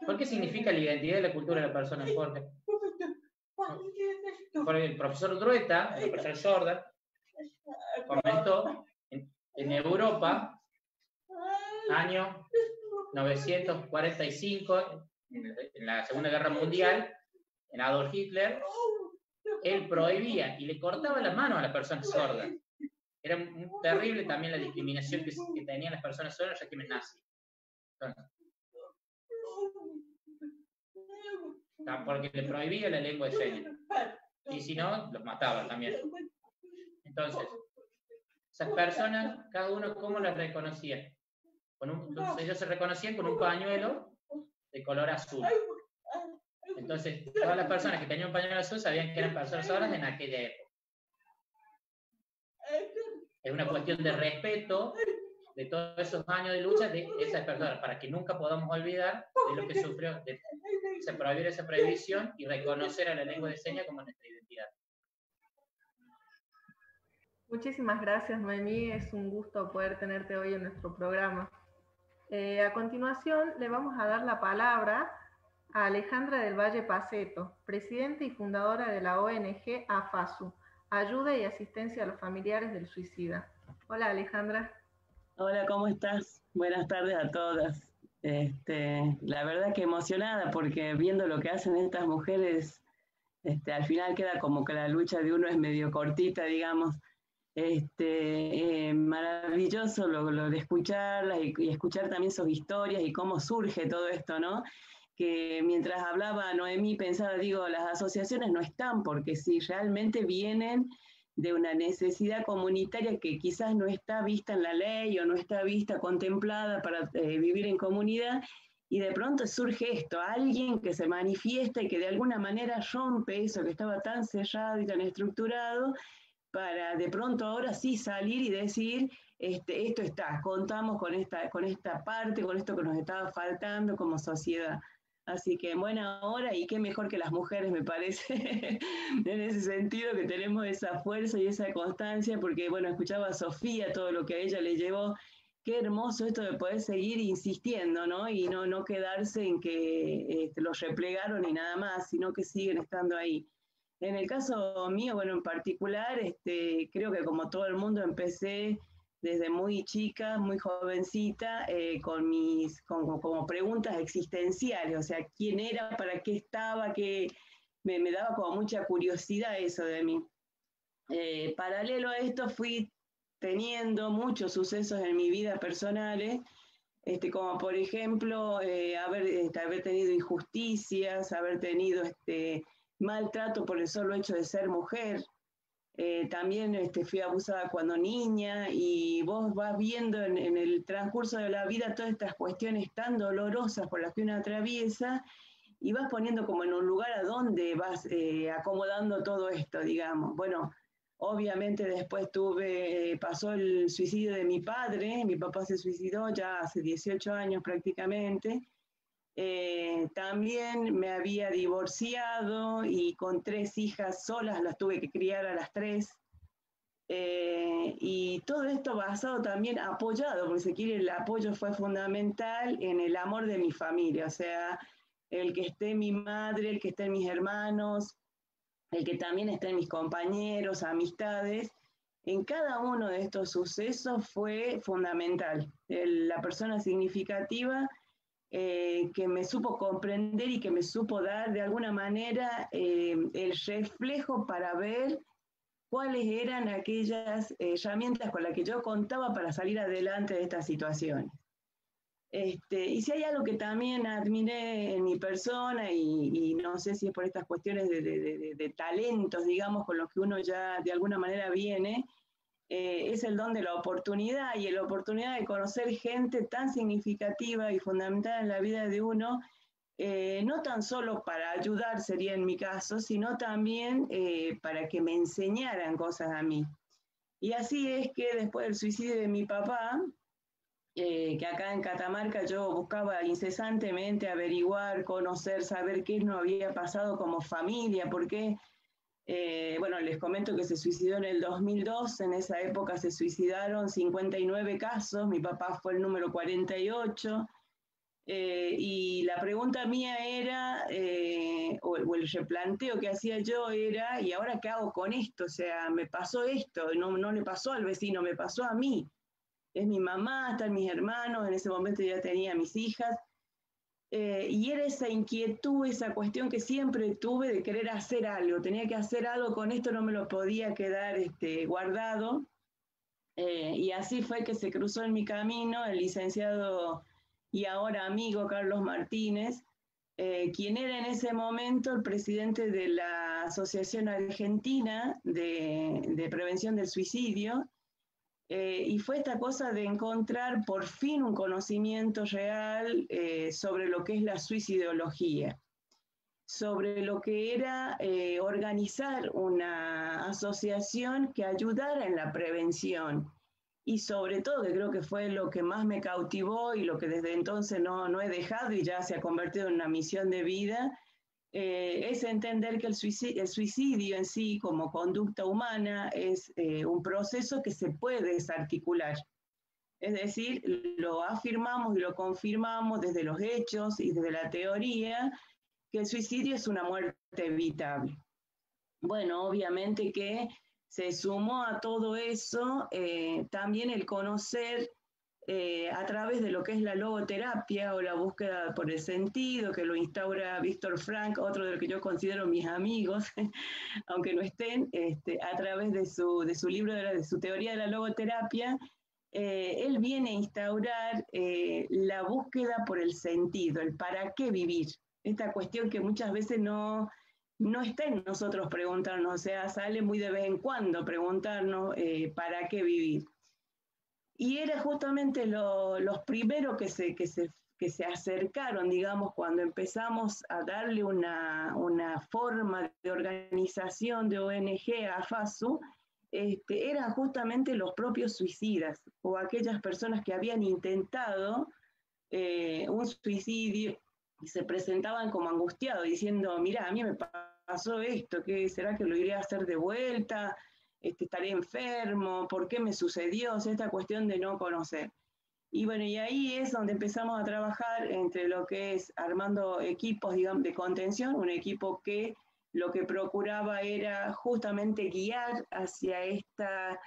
¿Por qué significa la identidad y la cultura de la persona, Jorge? Porque el profesor Drueta, el profesor Jordan, comentó en, en Europa, año 945, en la Segunda Guerra Mundial, en Adolf Hitler, él prohibía y le cortaba la mano a las personas sordas. Era terrible también la discriminación que, tenían las personas sordas ya que me nazi. Porque le prohibía la lengua de señas. Y si no, los mataba también. Entonces, esas personas, cada uno, ¿cómo las reconocía? Con ellos se reconocían con un pañuelo de color azul. Entonces, todas las personas que tenían un pañuelo azul sabían que eran personas sordas en aquella época. Es una cuestión de respeto de todos esos años de lucha de esas personas, para que nunca podamos olvidar de lo que sufrió, de, se prohibir esa prohibición y reconocer a la lengua de señas como nuestra identidad. Muchísimas gracias, Noemí. Es un gusto poder tenerte hoy en nuestro programa. Eh, a continuación, le vamos a dar la palabra a Alejandra del Valle Paceto, presidenta y fundadora de la ONG AFASU, Ayuda y Asistencia a los Familiares del Suicida. Hola Alejandra. Hola, ¿cómo estás? Buenas tardes a todas. Este, la verdad que emocionada porque viendo lo que hacen estas mujeres, este, al final queda como que la lucha de uno es medio cortita, digamos. Este, eh, maravilloso lo, de escucharlas y, y, escuchar también sus historias y cómo surge todo esto, ¿no? que mientras hablaba Noemí pensaba, digo, las asociaciones no están porque si realmente vienen de una necesidad comunitaria que quizás no está vista en la ley o no está vista, contemplada para eh, vivir en comunidad, y de pronto surge esto, alguien que se manifiesta y que de alguna manera rompe eso que estaba tan cerrado y tan estructurado, para de pronto ahora sí salir y decir, este, esto está, contamos con esta, con esta parte, con esto que nos estaba faltando como sociedad. Así que en buena hora y qué mejor que las mujeres, me parece, en ese sentido, que tenemos esa fuerza y esa constancia, porque bueno, escuchaba a Sofía todo lo que a ella le llevó. Qué hermoso esto de poder seguir insistiendo, ¿no? Y no, no quedarse en que este, los replegaron y nada más, sino que siguen estando ahí. En el caso mío, bueno, en particular, este, creo que como todo el mundo empecé desde muy chica, muy jovencita, eh, con mis, como preguntas existenciales, o sea, quién era, para qué estaba, que me, me daba como mucha curiosidad eso de mí. Eh, paralelo a esto fui teniendo muchos sucesos en mi vida personales, este, como por ejemplo eh, haber, este, haber tenido injusticias, haber tenido este, maltrato por el solo hecho de ser mujer, eh, también este, fui abusada cuando niña y vos vas viendo en, el transcurso de la vida todas estas cuestiones tan dolorosas por las que uno atraviesa y vas poniendo como en un lugar a donde vas eh, acomodando todo esto, digamos. Bueno, obviamente después tuve, eh, pasó el suicidio de mi padre, mi papá se suicidó ya hace 18 años prácticamente, eh, también me había divorciado y con tres hijas solas las tuve que criar a las tres. Eh, y todo esto basado también apoyado, porque si quiere el apoyo fue fundamental en el amor de mi familia, o sea, el que esté mi madre, el que esté mis hermanos, el que también estén mis compañeros, amistades. En cada uno de estos sucesos fue fundamental. la persona significativa eh, que me supo comprender y que me supo dar de alguna manera eh, el reflejo para ver cuáles eran aquellas herramientas con las que yo contaba para salir adelante de estas situaciones. Este, y si hay algo que también admiré en mi persona, y, no sé si es por estas cuestiones de, de, talentos, digamos, con los que uno ya de alguna manera viene, eh, es el don de la oportunidad y la oportunidad de conocer gente tan significativa y fundamental en la vida de uno, eh, no tan solo para ayudar, sería en mi caso, sino también eh, para que me enseñaran cosas a mí. Y así es que después del suicidio de mi papá, que acá en Catamarca yo buscaba incesantemente averiguar, conocer, saber qué nos había pasado como familia, por qué eh, bueno, les comento que se suicidó en el 2002, en esa época se suicidaron 59 casos, mi papá fue el número 48, eh, y la pregunta mía era, eh, o, el replanteo que hacía yo era, ¿y ahora qué hago con esto? O sea, me pasó esto, no, no le pasó al vecino, me pasó a mí. Es mi mamá, están mis hermanos, en ese momento ya tenía mis hijas, eh, y era esa inquietud, esa cuestión que siempre tuve de querer hacer algo, tenía que hacer algo con esto, no me lo podía quedar este, guardado. Eh, y así fue que se cruzó en mi camino el licenciado y ahora amigo Carlos Martínez, eh, quien era en ese momento el presidente de la Asociación Argentina de Prevención del Suicidio, eh, y fue esta cosa de encontrar por fin un conocimiento real eh, sobre lo que es la suicidología, sobre lo que era eh, organizar una asociación que ayudara en la prevención. Y sobre todo, que creo que fue lo que más me cautivó y lo que desde entonces no, no he dejado y ya se ha convertido en una misión de vida, eh, es entender que el suicidio, en sí como conducta humana es eh, un proceso que se puede desarticular. Es decir, lo afirmamos y lo confirmamos desde los hechos y desde la teoría que el suicidio es una muerte evitable. Bueno, obviamente que se sumó a todo eso eh, también el conocer eh, a través de lo que es la logoterapia o la búsqueda por el sentido, que lo instaura Víctor Frank, otro de los que yo considero mis amigos, aunque no estén, este, a través de su, de su libro, de, su teoría de la logoterapia, eh, él viene a instaurar eh, la búsqueda por el sentido, el para qué vivir. Esta cuestión que muchas veces no, no está en nosotros preguntarnos, o sea, sale muy de vez en cuando preguntarnos para qué vivir. Y era justamente los primeros que se, que, se, que se acercaron, digamos, cuando empezamos a darle una, una forma de organización de ONG a FASU, este, eran justamente los propios suicidas o aquellas personas que habían intentado eh, un suicidio y se presentaban como angustiados, diciendo, mira, a mí me pasó esto, ¿qué será que lo iré a hacer de vuelta? Este, estaré enfermo, por qué me sucedió, esta cuestión de no conocer. Y bueno, y ahí es donde empezamos a trabajar entre lo que es armando equipos, digamos, de contención, un equipo que lo que procuraba era justamente guiar hacia esta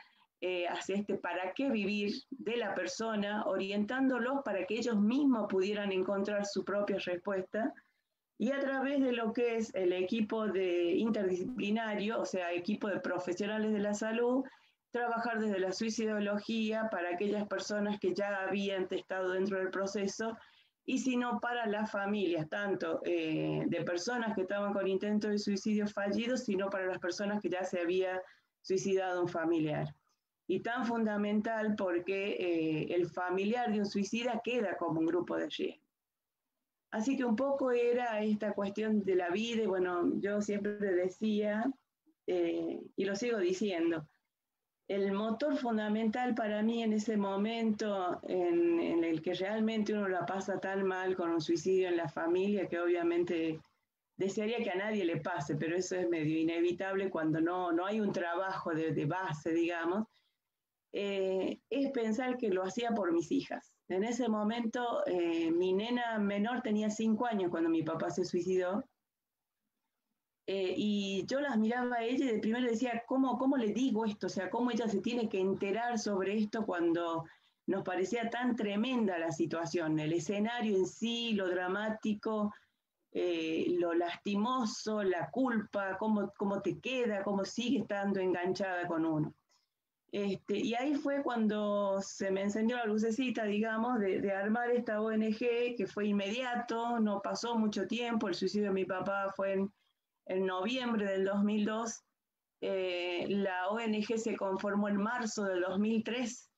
eh, hacia este para qué vivir de la persona, orientándolos para que ellos mismos pudieran encontrar su propia respuesta y a través de lo que es el equipo de interdisciplinario, o sea, equipo de profesionales de la salud, trabajar desde la suicidología para aquellas personas que ya habían estado dentro del proceso y si no para las familias, tanto eh, de personas que estaban con intentos de suicidio fallidos, sino para las personas que ya se había suicidado un familiar. Y tan fundamental porque eh, el familiar de un suicida queda como un grupo de riesgo. Así que un poco era esta cuestión de la vida, y bueno, yo siempre decía, eh, y lo sigo diciendo, el motor fundamental para mí en ese momento en, el que realmente uno la pasa tan mal con un suicidio en la familia, que obviamente desearía que a nadie le pase, pero eso es medio inevitable cuando no, no hay un trabajo de, base, digamos, eh, es pensar que lo hacía por mis hijas. En ese momento, eh, mi nena menor tenía cinco años cuando mi papá se suicidó. Eh, y yo las miraba a ella y de primero decía, ¿cómo, ¿cómo le digo esto? O sea, ¿cómo ella se tiene que enterar sobre esto cuando nos parecía tan tremenda la situación? El escenario en sí, lo dramático, eh, lo lastimoso, la culpa, cómo, cómo te queda, cómo sigue estando enganchada con uno. Este, y ahí fue cuando se me encendió la lucecita, digamos, de, armar esta ONG, que fue inmediato, no pasó mucho tiempo, el suicidio de mi papá fue en, en noviembre del 2002, eh, la ONG se conformó en marzo del 2003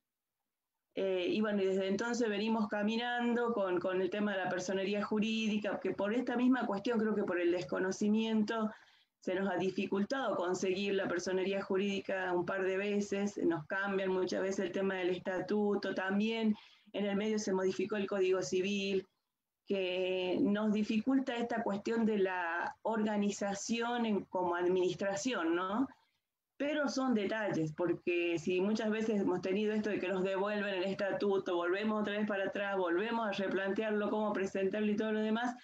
eh, y bueno, desde entonces venimos caminando con, con, el tema de la personería jurídica, que por esta misma cuestión, creo que por el desconocimiento, se nos ha dificultado conseguir la personería jurídica un par de veces, nos cambian muchas veces el tema del estatuto, también en el medio se modificó el Código Civil, que nos dificulta esta cuestión de la organización como administración, ¿no? Pero son detalles, porque si muchas veces hemos tenido esto de que nos devuelven el estatuto, volvemos otra vez para atrás, volvemos a replantearlo, cómo presentarlo y todo lo demás,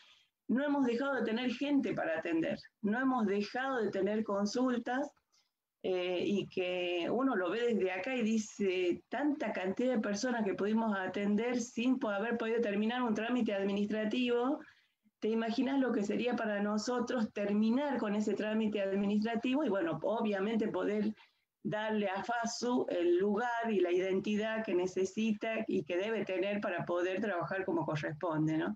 no hemos dejado de tener gente para atender, no hemos dejado de tener consultas eh, y que uno lo ve desde acá y dice tanta cantidad de personas que pudimos atender sin haber podido terminar un trámite administrativo. ¿Te imaginas lo que sería para nosotros terminar con ese trámite administrativo y bueno, obviamente poder darle a FASU el lugar y la identidad que necesita y que debe tener para poder trabajar como corresponde, ¿no?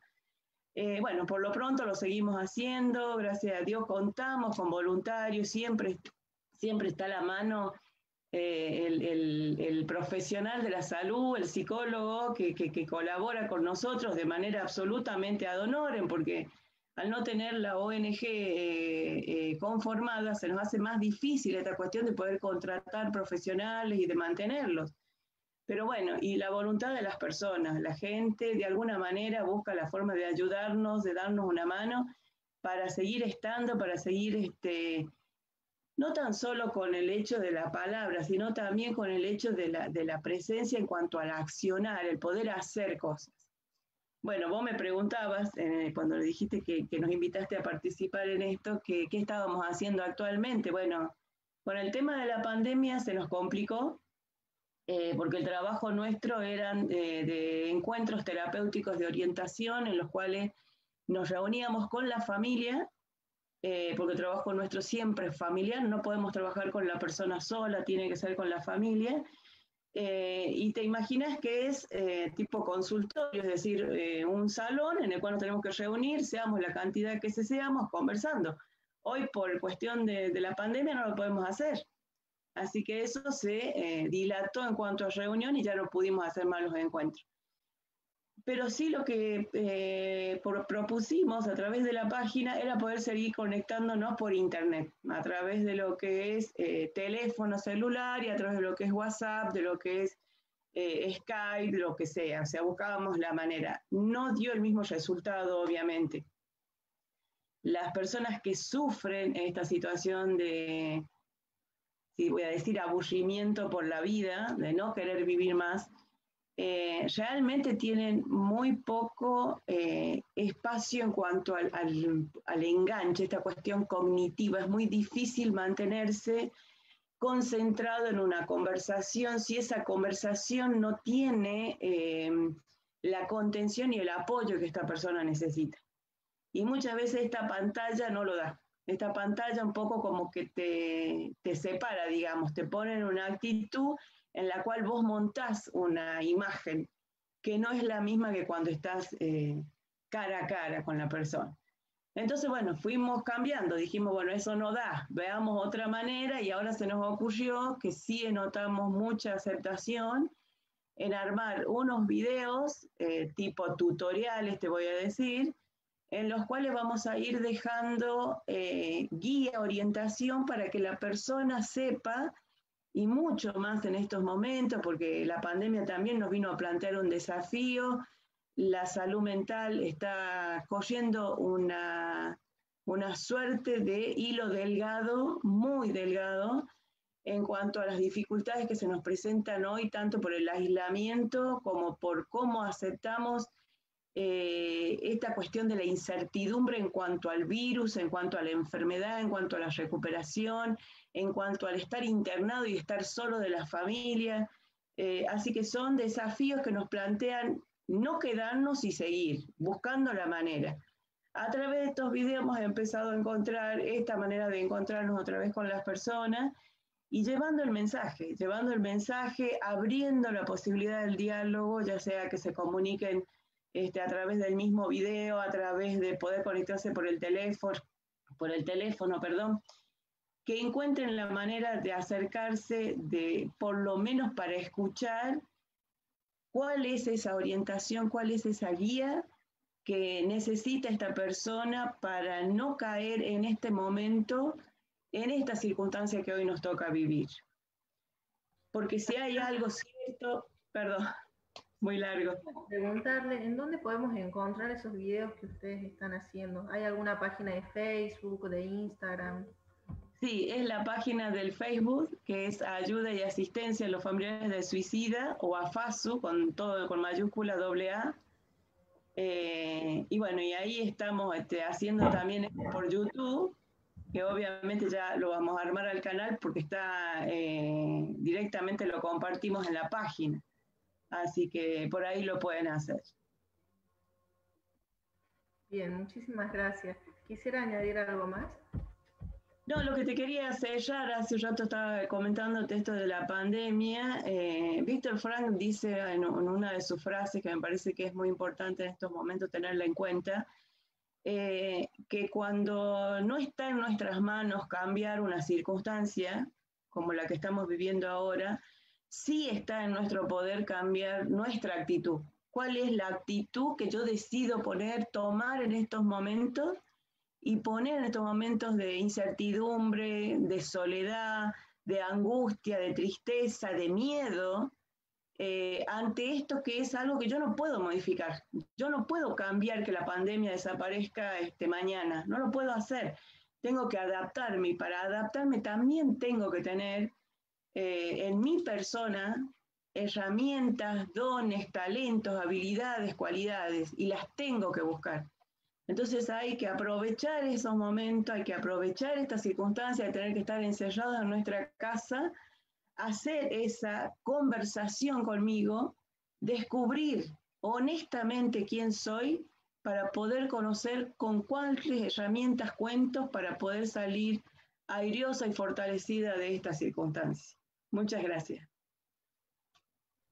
Eh, bueno, por lo pronto lo seguimos haciendo, gracias a Dios contamos con voluntarios, siempre siempre está a la mano eh, el, profesional de la salud, el psicólogo que, colabora con nosotros de manera absolutamente ad honorem, porque al no tener la ONG eh, conformada se nos hace más difícil esta cuestión de poder contratar profesionales y de mantenerlos. Pero bueno, y la voluntad de las personas, la gente de alguna manera busca la forma de ayudarnos, de darnos una mano para seguir estando, para seguir este, no tan solo con el hecho de la palabra, sino también con el hecho de la, presencia en cuanto al accionar, el poder hacer cosas. Bueno, vos me preguntabas cuando le dijiste que, nos invitaste a participar en esto, que, qué estábamos haciendo actualmente. Bueno, con el tema de la pandemia se nos complicó eh, porque el trabajo nuestro eran eh, de encuentros terapéuticos de orientación en los cuales nos reuníamos con la familia eh, porque el trabajo nuestro siempre es familiar, no podemos trabajar con la persona sola, tiene que ser con la familia. Eh, y te imaginas que es eh, tipo consultorio, es decir, un salón en el cual nos tenemos que reunir, seamos la cantidad que se seamos, conversando. Hoy, por cuestión de, de la pandemia, no lo podemos hacer. Así que eso se dilató en cuanto a reunión y ya no pudimos hacer más los encuentros pero sí lo que eh, propusimos a través de la página era poder seguir conectándonos por internet, a través de lo que es eh, teléfono celular y a través de lo que es WhatsApp, de lo que es eh, Skype, lo que sea. O sea, buscábamos la manera. No dio el mismo resultado, obviamente. Las personas que sufren esta situación de, si voy a decir, aburrimiento por la vida, de no querer vivir más, eh, realmente tienen muy poco eh, espacio en cuanto al, al, enganche, esta cuestión cognitiva. Es muy difícil mantenerse concentrado en una conversación si esa conversación no tiene eh, la contención y el apoyo que esta persona necesita. Y muchas veces esta pantalla no lo da. Esta pantalla un poco como que te, te separa, digamos, te pone en una actitud en la cual vos montás una imagen que no es la misma que cuando estás eh, cara a cara con la persona. Entonces, bueno, fuimos cambiando, dijimos, bueno, eso no da, veamos otra manera y ahora se nos ocurrió que sí notamos mucha aceptación en armar unos videos eh, tipo tutoriales, te voy a decir, en los cuales vamos a ir dejando eh, guía, orientación para que la persona sepa y mucho más en estos momentos, porque la pandemia también nos vino a plantear un desafío. La salud mental está corriendo una, una suerte de hilo delgado, muy delgado, en cuanto a las dificultades que se nos presentan hoy, tanto por el aislamiento como por cómo aceptamos eh, esta cuestión de la incertidumbre en cuanto al virus, en cuanto a la enfermedad, en cuanto a la recuperación, en cuanto al estar internado y estar solo de la familia. Eh, así que son desafíos que nos plantean no quedarnos y seguir, buscando la manera. A través de estos videos hemos empezado a encontrar esta manera de encontrarnos otra vez con las personas y llevando el mensaje, llevando el mensaje, abriendo la posibilidad del diálogo, ya sea que se comuniquen este, a través del mismo video, a través de poder conectarse por el teléfono, por el teléfono, perdón. que encuentren la manera de acercarse, de por lo menos para escuchar cuál es esa orientación, cuál es esa guía que necesita esta persona para no caer en este momento, en esta circunstancia que hoy nos toca vivir. Porque si hay algo cierto, perdón, muy largo. Preguntarle, ¿en dónde podemos encontrar esos videos que ustedes están haciendo? ¿Hay alguna página de Facebook, de Instagram? Sí, es la página del Facebook, que es Ayuda y Asistencia a los Familiares de Suicida, o AFASU, con todo con mayúscula doble A. Eh, y bueno, y ahí estamos este, haciendo también por YouTube, que obviamente ya lo vamos a armar al canal porque está eh, directamente lo compartimos en la página. Así que por ahí lo pueden hacer. Bien, muchísimas gracias. Quisiera añadir algo más. No, lo que te quería sellar, hace rato estaba comentando esto de la pandemia. Eh, Víctor Frank dice en, una de sus frases que me parece que es muy importante en estos momentos tenerla en cuenta, eh, que cuando no está en nuestras manos cambiar una circunstancia como la que estamos viviendo ahora, sí está en nuestro poder cambiar nuestra actitud. ¿Cuál es la actitud que yo decido poner, tomar en estos momentos y poner en estos momentos de incertidumbre, de soledad, de angustia, de tristeza, de miedo, eh, ante esto que es algo que yo no puedo modificar. Yo no puedo cambiar que la pandemia desaparezca este, mañana, no lo puedo hacer. Tengo que adaptarme y para adaptarme también tengo que tener eh, en mi persona herramientas, dones, talentos, habilidades, cualidades y las tengo que buscar. Entonces hay que aprovechar esos momentos, hay que aprovechar esta circunstancia de tener que estar encerrados en nuestra casa, hacer esa conversación conmigo, descubrir honestamente quién soy para poder conocer con cuáles herramientas cuento para poder salir airiosa y fortalecida de esta circunstancia. Muchas gracias.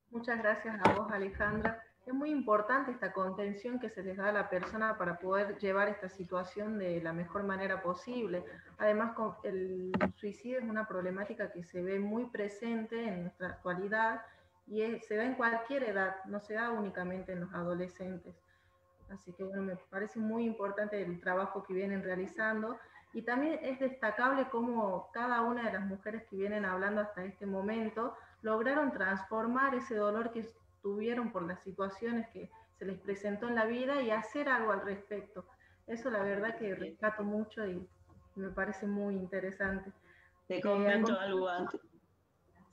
Muchas gracias a vos, Alejandra. Es muy importante esta contención que se les da a la persona para poder llevar esta situación de la mejor manera posible. Además, el suicidio es una problemática que se ve muy presente en nuestra actualidad y se da en cualquier edad, no se da únicamente en los adolescentes. Así que bueno, me parece muy importante el trabajo que vienen realizando y también es destacable cómo cada una de las mujeres que vienen hablando hasta este momento lograron transformar ese dolor que tuvieron por las situaciones que se les presentó en la vida y hacer algo al respecto. Eso la verdad que rescato mucho y me parece muy interesante. Te eh, comento algo antes.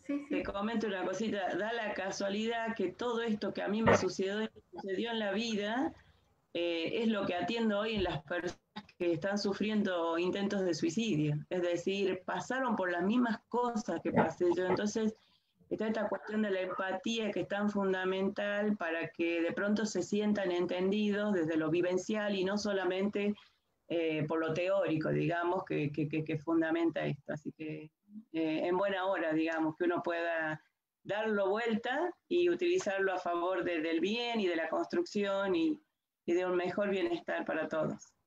Sí, sí. Te comento una cosita. Da la casualidad que todo esto que a mí me sucedió, sucedió en la vida eh, es lo que atiendo hoy en las personas que están sufriendo intentos de suicidio. Es decir, pasaron por las mismas cosas que pasé yo. Entonces, está esta cuestión de la empatía que es tan fundamental para que de pronto se sientan entendidos desde lo vivencial y no solamente eh, por lo teórico, digamos, que, que, fundamenta esto. Así que eh, en buena hora, digamos, que uno pueda darlo vuelta y utilizarlo a favor del bien y de la construcción y de un mejor bienestar para todos.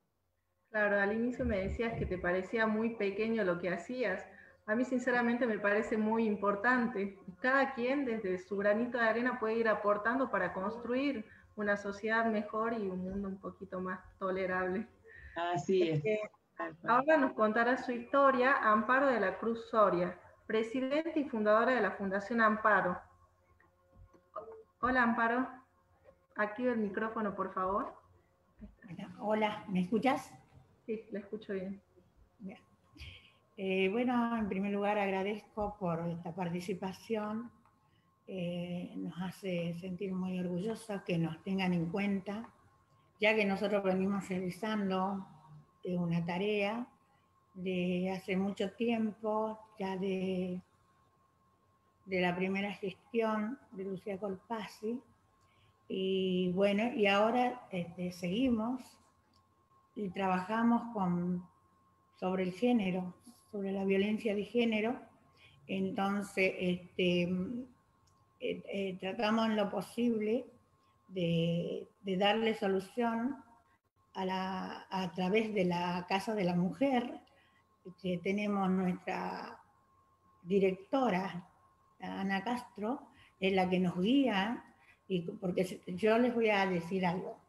Claro, al inicio me decías que te parecía muy pequeño lo que hacías a mí sinceramente me parece muy importante. Cada quien desde su granito de arena puede ir aportando para construir una sociedad mejor y un mundo un poquito más tolerable. Así es. ahora nos contará su historia Amparo de la Cruz Soria, presidenta y fundadora de la Fundación Amparo. Hola Amparo, activa el micrófono por favor. Hola, ¿me escuchas? Sí, la escucho bien. Eh, bueno, en primer lugar agradezco por esta participación. Eh, nos hace sentir muy orgullosos que nos tengan en cuenta, ya que nosotros venimos realizando eh, una tarea de hace mucho tiempo, ya de, de la primera gestión de Lucía Colpasi. Y bueno, y ahora este, seguimos y trabajamos con, sobre el género, sobre la violencia de género. Entonces, este, eh, eh, tratamos en lo posible de, darle solución a, la, a, través de la Casa de la Mujer que tenemos nuestra directora, Ana Castro, es la que nos guía, y porque yo les voy a decir algo.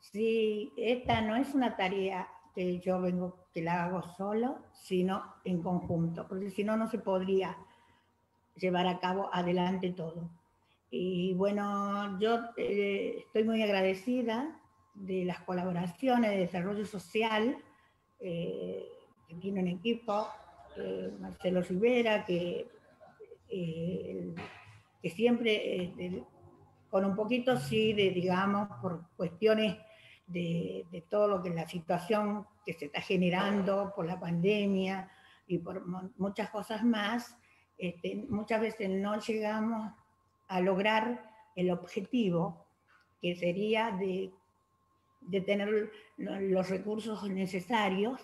Si esta no es una tarea que yo vengo, que la hago solo, sino en conjunto, porque si no, no se podría llevar a cabo adelante todo. Y bueno, yo eh, estoy muy agradecida de las colaboraciones de desarrollo social eh, que tiene un equipo, eh, Marcelo Rivera, que, que siempre, con un poquito sí, de, digamos, por cuestiones de, todo lo que la situación que se está generando por la pandemia y por muchas cosas más, este, muchas veces no llegamos a lograr el objetivo que sería de, de tener los recursos necesarios,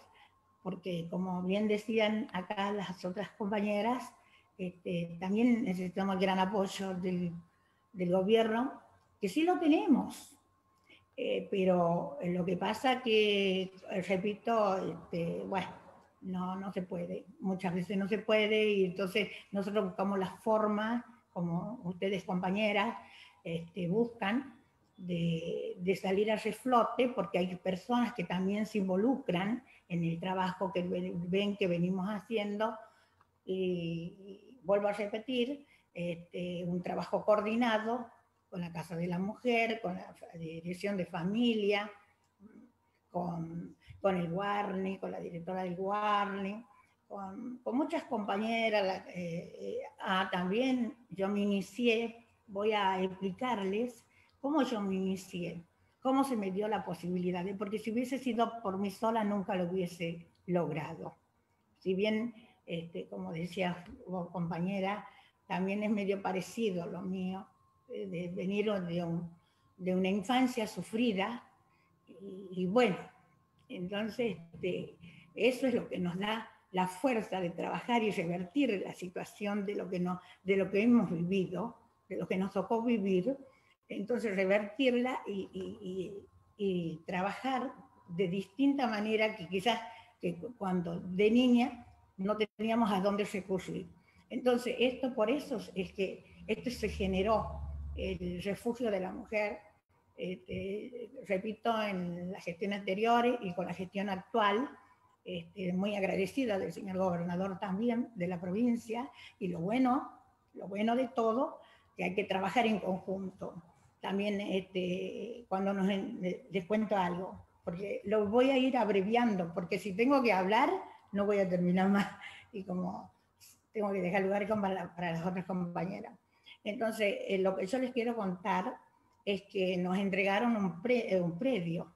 porque como bien decían acá las otras compañeras, este, también necesitamos el gran apoyo del, del, gobierno, que sí lo tenemos, eh, pero lo que pasa que, repito, este, bueno, no, no se puede, muchas veces no se puede y entonces nosotros buscamos la forma como ustedes compañeras este, buscan, de, de, salir a reflote, porque hay personas que también se involucran en el trabajo que ven que venimos haciendo. Y, vuelvo a repetir, este, un trabajo coordinado con la Casa de la Mujer, con la Dirección de Familia, con, con el Warney, con la directora del Warney, con, muchas compañeras. Eh, eh, ah, también yo me inicié, voy a explicarles cómo yo me inicié, cómo se me dio la posibilidad, de, porque si hubiese sido por mí sola nunca lo hubiese logrado. Si bien, este, como decía compañera, también es medio parecido lo mío, de venir de, de una infancia sufrida, y, bueno, entonces este, eso es lo que nos da la fuerza de trabajar y revertir la situación de lo que, no, de lo que hemos vivido, de lo que nos tocó vivir, entonces revertirla y, trabajar de distinta manera que quizás que cuando de niña no teníamos a dónde recurrir. Entonces, esto por eso es que esto se generó el refugio de la mujer, este, repito, en la gestión anterior y con la gestión actual, este, muy agradecida del señor gobernador también de la provincia, y lo bueno, lo bueno de todo, que hay que trabajar en conjunto. También este, cuando nos, les cuento algo, porque lo voy a ir abreviando, porque si tengo que hablar, no voy a terminar más, y como tengo que dejar lugar para, para las otras compañeras. Entonces, eh, lo que yo les quiero contar es que nos entregaron un, un predio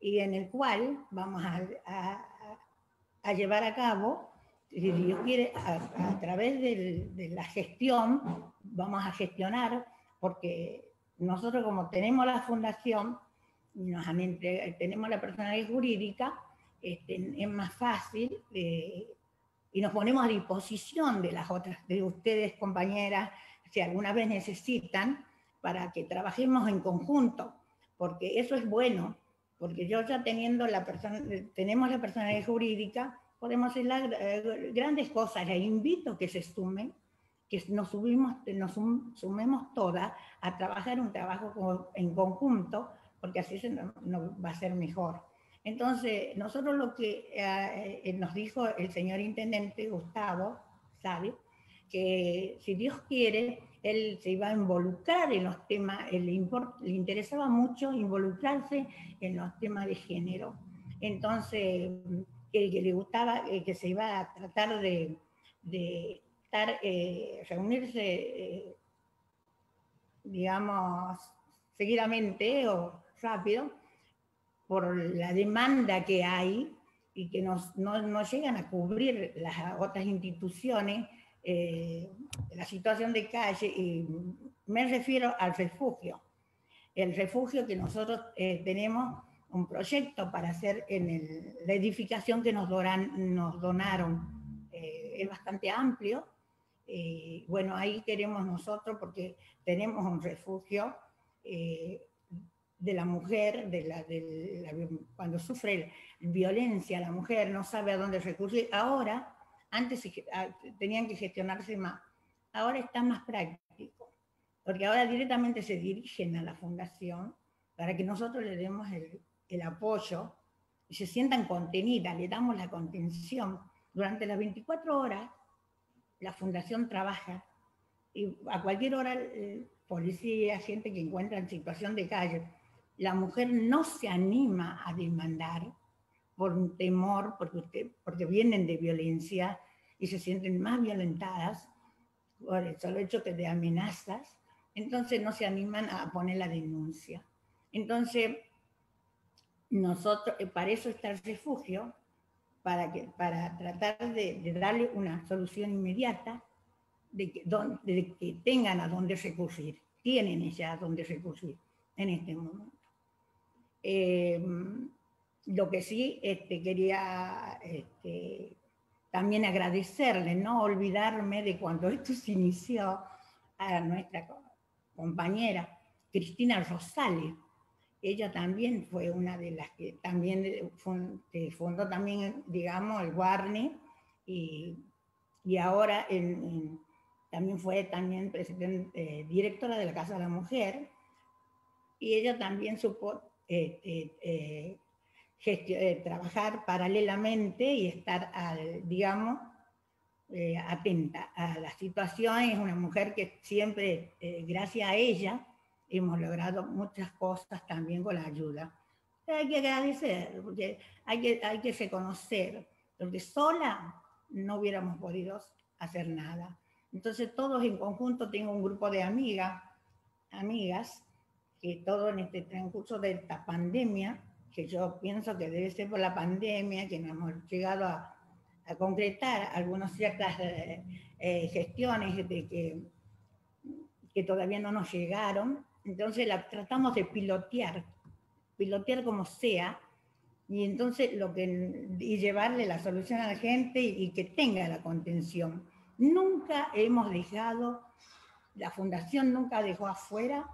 y en el cual vamos a, a llevar a cabo, si Dios quiere, a, través de la gestión, vamos a gestionar, porque nosotros como tenemos la fundación, nos tenemos la personalidad jurídica, este, es más fácil eh, y nos ponemos a disposición de las otras, de ustedes compañeras, si alguna vez necesitan, para que trabajemos en conjunto, porque eso es bueno, porque yo ya teniendo la persona, tenemos la personalidad jurídica, podemos hacer eh, grandes cosas. Les invito a que se sumen, que nos, subimos, nos sumemos todas a trabajar un trabajo en conjunto, porque así se nos, va a ser mejor. Entonces, nosotros lo que eh, eh, nos dijo el señor intendente Gustavo, ¿sabe? Que si Dios quiere, él se iba a involucrar en los temas, le, le interesaba mucho involucrarse en los temas de género. Entonces, que, le gustaba, que se iba a tratar de, de estar, eh, reunirse, eh, digamos, seguidamente o rápido, por la demanda que hay y que nos, no, no llegan a cubrir las otras instituciones eh, la situación de calle, y me refiero al refugio. El refugio que nosotros eh, tenemos un proyecto para hacer en la edificación que nos, nos donaron. Eh, es bastante amplio. bueno, ahí queremos nosotros porque tenemos un refugio de la mujer, de la, cuando sufre violencia la mujer, no sabe a dónde recurrir. Ahora, antes tenían que gestionarse más, ahora está más práctico, porque ahora directamente se dirigen a la fundación para que nosotros le demos el, el apoyo y se sientan contenidas, le damos la contención. Durante las 24 horas, la fundación trabaja y a cualquier hora, policía, gente que encuentra en situación de calle, la mujer no se anima a demandar por un temor, porque, porque vienen de violencia y se sienten más violentadas por el solo hecho que de amenazas, entonces no se animan a poner la denuncia. Entonces, nosotros, eh, para eso está el refugio, para, que, para tratar de, darle una solución inmediata, de que, de que tengan a dónde recurrir, tienen ya a dónde recurrir en este momento. Em, lo que sí este, quería este, también agradecerle, no olvidarme de cuando esto se inició a nuestra compañera Cristina Rosales. Ella también fue una de las que también fundó también, digamos, el Warney y, y ahora también fue también eh, directora de la Casa de la Mujer y ella también supo eh, eh, eh, trabajar paralelamente y estar, digamos, atenta a la situación. Es una mujer que siempre, gracias a ella, hemos logrado muchas cosas también con la ayuda. hay que agradecer, porque hay que, hay que reconocer, porque sola no hubiéramos podido hacer nada. Entonces todos en conjunto, tengo un grupo de amigas, amigas que todo en este transcurso de esta pandemia, que yo pienso que debe ser por la pandemia, que no hemos llegado a, a concretar algunas ciertas eh, eh, gestiones de que, que todavía no nos llegaron, entonces la tratamos de pilotear, pilotear como sea, y entonces lo que, y llevarle la solución a la gente y, y que tenga la contención. Nunca hemos dejado, la fundación nunca dejó afuera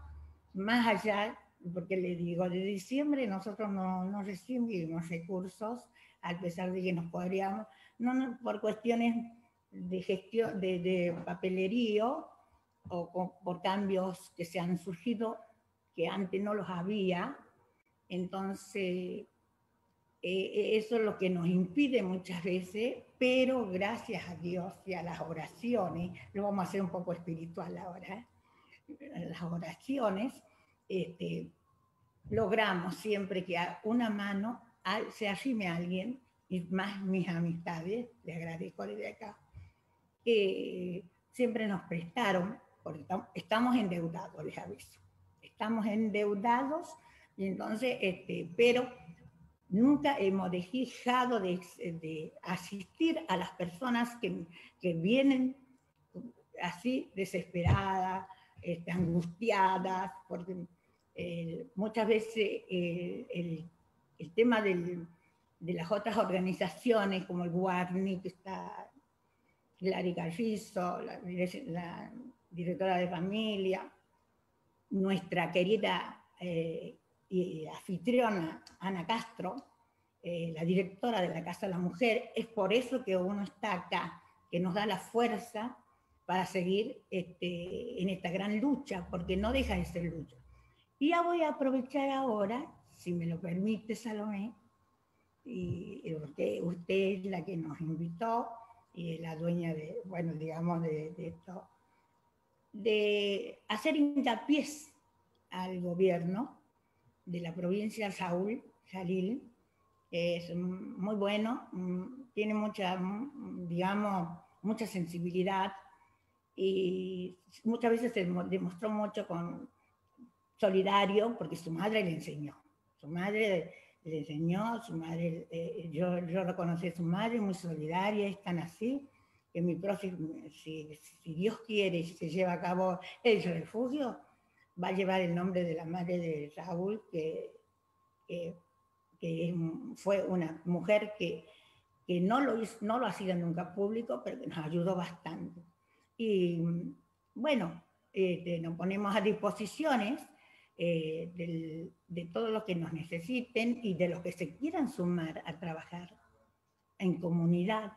más allá, porque le digo, de diciembre nosotros no, no recibimos recursos, a pesar de que nos podríamos, no, por cuestiones de gestión, de, de papelerío o por cambios que se han surgido que antes no los había. Entonces, eh, eso es lo que nos impide muchas veces, pero gracias a Dios y a las oraciones, lo vamos a hacer un poco espiritual ahora, las oraciones, este, logramos siempre que una mano se arrime a alguien, y más mis amistades, le agradezco desde acá, que siempre nos prestaron, porque estamos endeudados, les aviso. Estamos endeudados, y entonces, este, pero nunca hemos dejado de, de asistir a las personas que, que vienen así desesperadas, este, angustiadas, porque eh, muchas veces eh, el, tema de las otras organizaciones como el Guarni, que está Larry Carrizo, la, directora de familia, nuestra querida eh, y anfitriona Ana Castro, la directora de la Casa de la Mujer, es por eso que uno está acá, que nos da la fuerza para seguir este, en esta gran lucha, porque no deja de ser lucha. Y ya voy a aprovechar ahora, si me lo permite Salomé, y usted, usted es la que nos invitó y es la dueña de, bueno, digamos, de, esto, de hacer hincapié al gobierno de la provincia de Saúl, Jalil, es muy bueno, tiene mucha, digamos, mucha sensibilidad y muchas veces se demostró mucho con solidario porque su madre le enseñó. Su madre le enseñó, su madre, eh, yo, yo reconocí a su madre, muy solidaria, es tan así, que mi próximo, si, si, Dios quiere y se lleva a cabo el refugio, va a llevar el nombre de la madre de Raúl, que, que, que fue una mujer que, que no, lo hizo, no lo ha sido nunca público, pero que nos ayudó bastante. Y bueno, este, nos ponemos a disposiciones de todo lo que nos necesiten y de los que se quieran sumar a trabajar en comunidad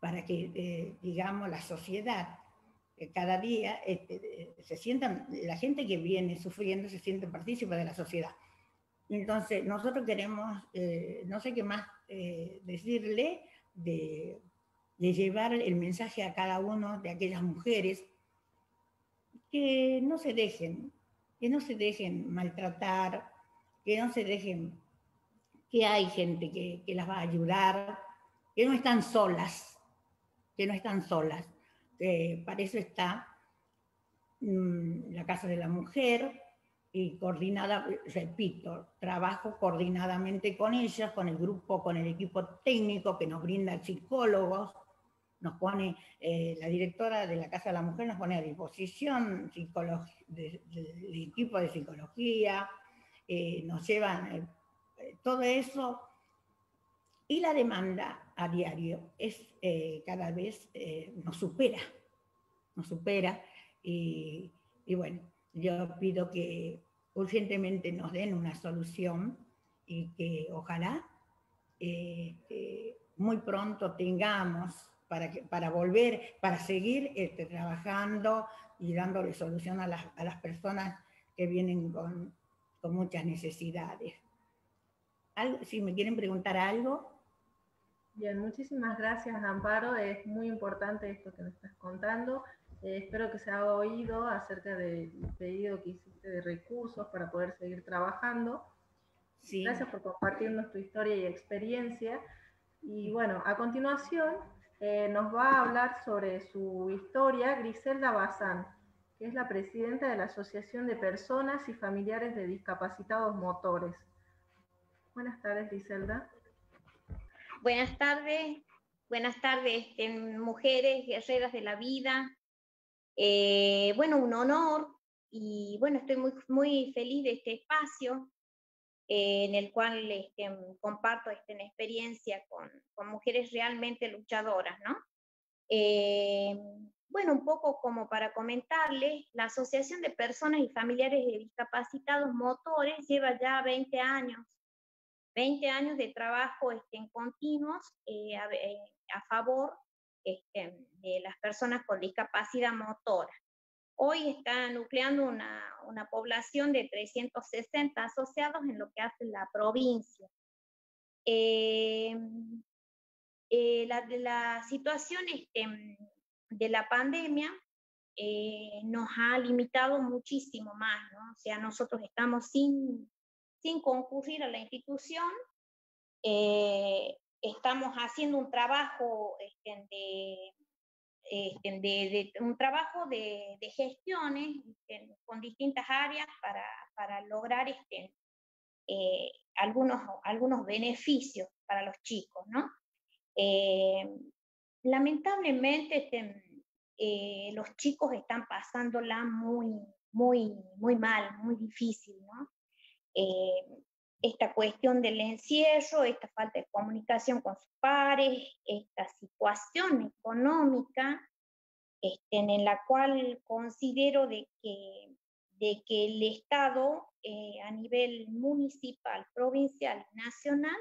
para que, digamos, la sociedad cada día este, se sientan, la gente que viene sufriendo se siente partícipe de la sociedad. Entonces, nosotros queremos, eh, no sé qué más eh, decirle, de, de, llevar el mensaje a cada uno de aquellas mujeres que no se dejen, que no se dejen maltratar, que no se dejen, que hay gente que, que las va a ayudar, que no están solas, que no están solas. Para eso está mm, la Casa de la Mujer y coordinada, repito, trabajo coordinadamente con ellas, con el grupo, con el equipo técnico que nos brinda psicólogos, nos pone, eh, la directora de la Casa de la Mujer nos pone a disposición del equipo de psicología, eh, nos llevan eh, todo eso. Y la demanda a diario es cada vez nos supera, nos supera. Y, bueno, yo pido que urgentemente nos den una solución y que ojalá muy pronto tengamos para, que, para volver, para seguir este, trabajando y dándole solución a las, a las personas que vienen con, con muchas necesidades. si me quieren preguntar algo, Bien, muchísimas gracias Amparo, es muy importante esto que me estás contando. Eh, espero que se haya oído acerca del pedido que hiciste de recursos para poder seguir trabajando. Sí. Gracias por compartirnos tu historia y experiencia. Y bueno, a continuación eh, nos va a hablar sobre su historia Griselda Bazán, que es la presidenta de la Asociación de Personas y Familiares de Discapacitados Motores. Buenas tardes, Griselda. Buenas tardes, buenas tardes, mujeres guerreras de la vida. Eh, bueno, un honor y bueno, estoy muy, muy feliz de este espacio eh, en el cual este, comparto esta experiencia con, con, mujeres realmente luchadoras, ¿no? Eh, bueno, un poco como para comentarles, la Asociación de Personas y Familiares de Discapacitados Motores lleva ya 20 años 20 años de trabajo este, en continuos eh, eh, a, favor este, de las personas con discapacidad motora. Hoy está nucleando una, una, población de 360 asociados en lo que hace la provincia. Eh, la, situación este, de la pandemia nos ha limitado muchísimo más. O sea, nosotros estamos sin sin concurrir a la institución. Eh, estamos haciendo un trabajo este, este, de, un trabajo de, de gestiones este, con distintas áreas para, para lograr este, eh, algunos, algunos beneficios para los chicos, ¿no? Eh, lamentablemente los chicos están pasándola muy, muy, muy mal, muy difícil, ¿no? Eh, esta cuestión del encierro, esta falta de comunicación con sus pares, esta situación económica este, en la cual considero de que, de que el Estado eh, a nivel municipal, provincial nacional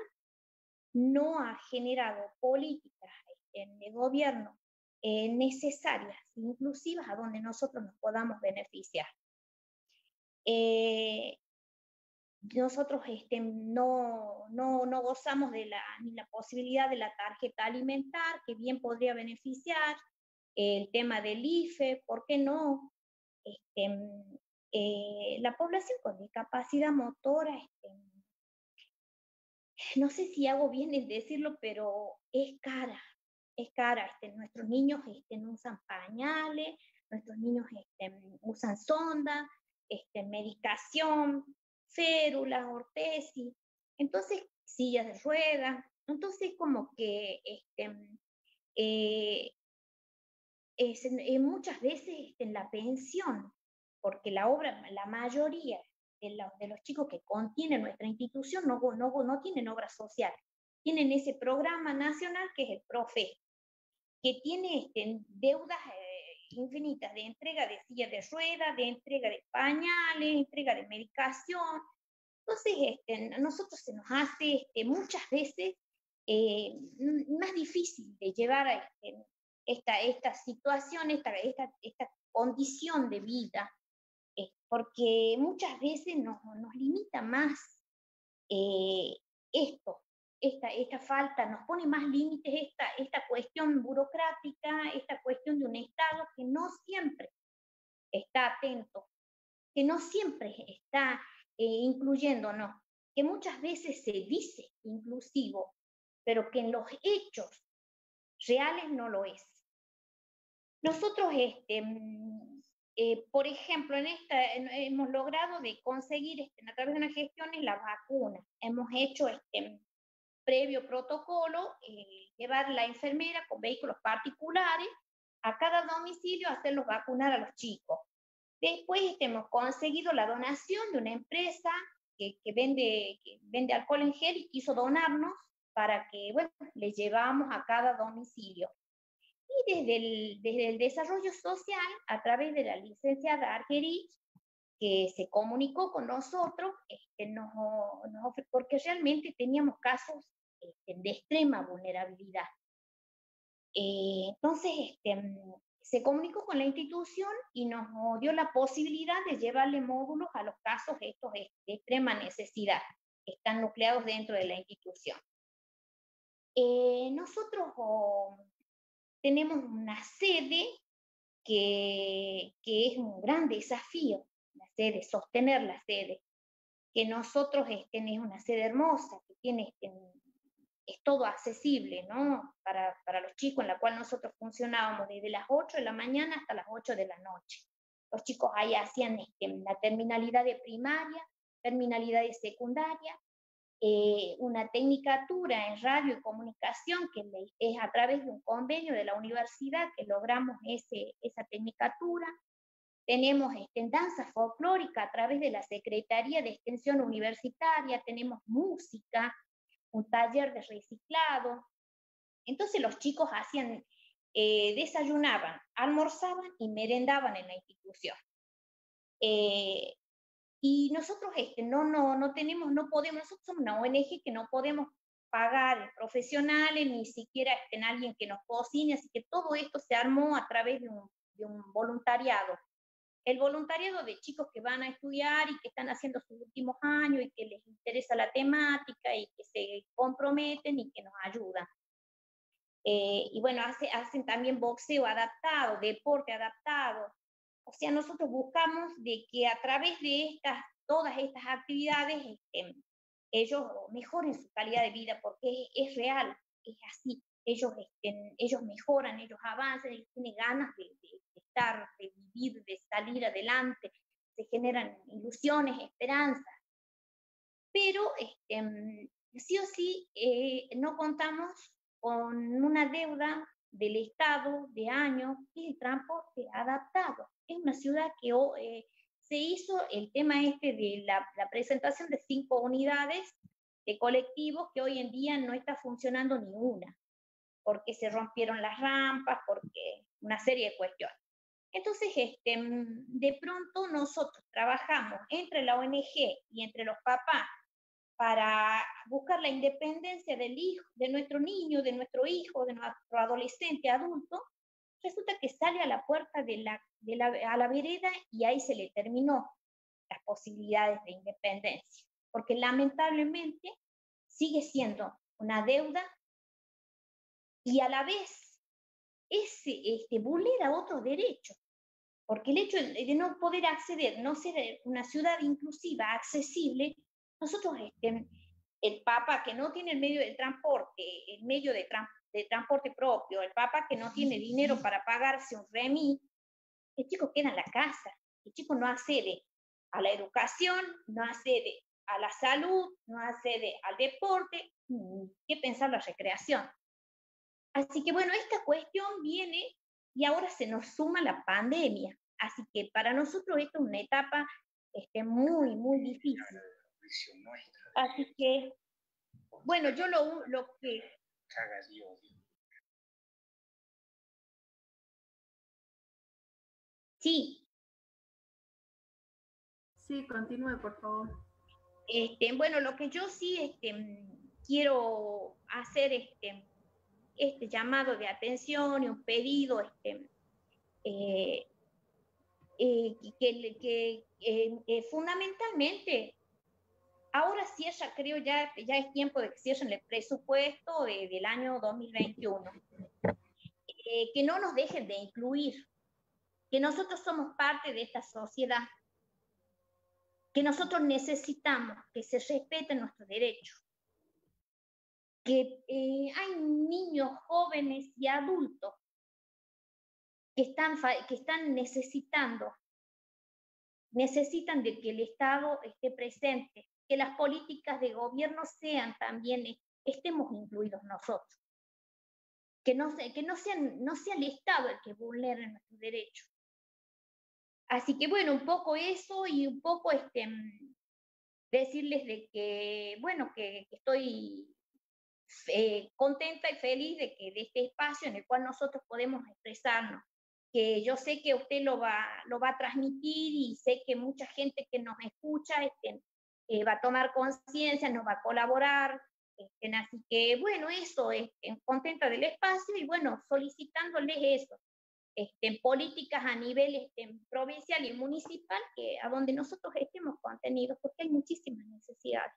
no ha generado políticas este, de gobierno eh, necesarias, inclusivas, a donde nosotros nos podamos beneficiar nosotros este, no, no, no, gozamos de la, ni la posibilidad de la tarjeta alimentar, que bien podría beneficiar, el tema del IFE, ¿por qué no? Este, eh, la población con discapacidad motora, este, no sé si hago bien en decirlo, pero es cara, es cara. Este, nuestros niños este, no usan pañales, nuestros niños usan sonda, medicación, férulas, ortesis, entonces sillas de ruedas, entonces como que este, eh, es, muchas veces en la pensión, porque la obra, la mayoría de, de los chicos que contiene nuestra institución no, no, no tienen obra social, tienen ese programa nacional que es el PROFE, que tiene este, deudas eh, infinitas de entrega de silla de ruedas, de entrega de pañales, entrega de medicación. Entonces, este, a nosotros se nos hace este, muchas veces eh, más difícil de llevar a este, esta, esta situación, esta, esta, esta condición de vida, eh, porque muchas veces nos, nos limita más eh, esto, esta, esta falta, nos pone más límites esta, esta cuestión burocrática, esta cuestión de un Estado que no siempre está atento, que no siempre está eh, incluyéndonos, que muchas veces se dice inclusivo, pero que en los hechos reales no lo es. Nosotros, este, mm, eh, por ejemplo, en esta hemos logrado de conseguir este, a través de una gestión la vacuna. Hemos hecho este, previo protocolo, eh, llevar la enfermera con vehículos particulares a cada domicilio a hacerlos vacunar a los chicos. Después este, hemos conseguido la donación de una empresa que, que, vende, que vende alcohol en gel y quiso donarnos para que, bueno, le llevamos a cada domicilio. Y desde el, desde el desarrollo social, a través de la licenciada Argerich, que se comunicó con nosotros, este, nos, nos, porque realmente teníamos casos este, de extrema vulnerabilidad. Eh, entonces, este, se comunicó con la institución y nos dio la posibilidad de llevarle módulos a los casos estos de extrema necesidad, que están nucleados dentro de la institución. Eh, nosotros oh, tenemos una sede que, que, es un gran desafío, la sede, sostener la sede, que nosotros este, es una sede hermosa, que tiene este, es todo accesible, ¿no? Para, para, los chicos, en la cual nosotros funcionábamos desde las 8 de la mañana hasta las 8 de la noche. Los chicos ahí hacían este, la terminalidad de primaria, terminalidad de secundaria, eh, una tecnicatura en radio y comunicación, que es a través de un convenio de la universidad que logramos ese, esa tecnicatura. Tenemos este, danza folclórica a través de la Secretaría de Extensión Universitaria, tenemos música, un taller de reciclado. Entonces los chicos hacían, eh, desayunaban, almorzaban y merendaban en la institución. Eh, y nosotros este, no, no, no tenemos, no podemos, nosotros somos una ONG que no podemos pagar profesionales, ni siquiera en este, alguien que nos cocine, así que todo esto se armó a través de un, de un voluntariado el voluntariado de chicos que van a estudiar y que están haciendo sus últimos años y que les interesa la temática y que se comprometen y que nos ayudan. Eh, y bueno, hacen también boxeo adaptado, deporte adaptado. O sea, nosotros buscamos de que a través de estas, todas estas actividades este, ellos mejoren su calidad de vida porque es, real, es así. Ellos, este, ellos mejoran, ellos avanzan, ellos tienen ganas de, de vivir, de salir adelante, se generan ilusiones, esperanzas. Pero este, mm, sí o sí eh, no contamos con una deuda del Estado de años y el transporte adaptado. Es una ciudad que eh, se hizo el tema este de la, la, presentación de cinco unidades de colectivos que hoy en día no está funcionando ni una, porque se rompieron las rampas, porque una serie de cuestiones. Entonces, este, de pronto nosotros trabajamos entre la ONG y entre los papás para buscar la independencia del hijo, de nuestro niño, de nuestro hijo, de nuestro adolescente, adulto, resulta que sale a la puerta de la, de la, a la vereda y ahí se le terminó las posibilidades de independencia, porque lamentablemente sigue siendo una deuda y a la vez ese, este, vulnera otros derechos porque el hecho de no poder acceder, no ser una ciudad inclusiva, accesible, nosotros, este, el Papa que no tiene el medio de transporte, el medio de, de transporte propio, el Papa que no tiene dinero para pagarse un remi, el chico queda en la casa, el chico no accede a la educación, no accede a la salud, no accede al deporte, qué pensar la recreación. Así que bueno, esta cuestión viene y ahora se nos suma la pandemia. Así que para nosotros esto es una etapa este, muy, muy difícil. Así que, bueno, yo lo, lo que... Sí. Sí, continúe, por favor. Este, bueno, lo que yo sí este, quiero hacer este, este llamado de atención y un pedido este, eh, eh, que, que eh, fundamentalmente ahora cierra, creo ya, ya es tiempo de que cierren el presupuesto del año 2021. que no nos dejen de incluir, que nosotros somos parte de esta sociedad, que nosotros necesitamos que se respeten nuestros derechos, que hay niños, jóvenes y adultos que están, que están necesitando, necesitan de que el Estado esté presente, que las políticas de gobierno sean también, eh, estemos incluidos nosotros. Que no, que no, sean, no sea el Estado el que vulnere nuestros derechos. Así que bueno, un poco eso y un poco este, mm, decirles de que, bueno, que, estoy eh, contenta y feliz de que de este espacio en el cual nosotros podemos expresarnos, que yo sé que usted lo va, lo va a transmitir y sé que mucha gente que nos escucha este, eh, va a tomar conciencia, nos va a colaborar. Este, así que, bueno, eso, este, contenta del espacio y bueno, solicitándoles eso, este, políticas a nivel este, provincial y municipal, que, a donde nosotros estemos contenidos, porque hay muchísimas necesidades.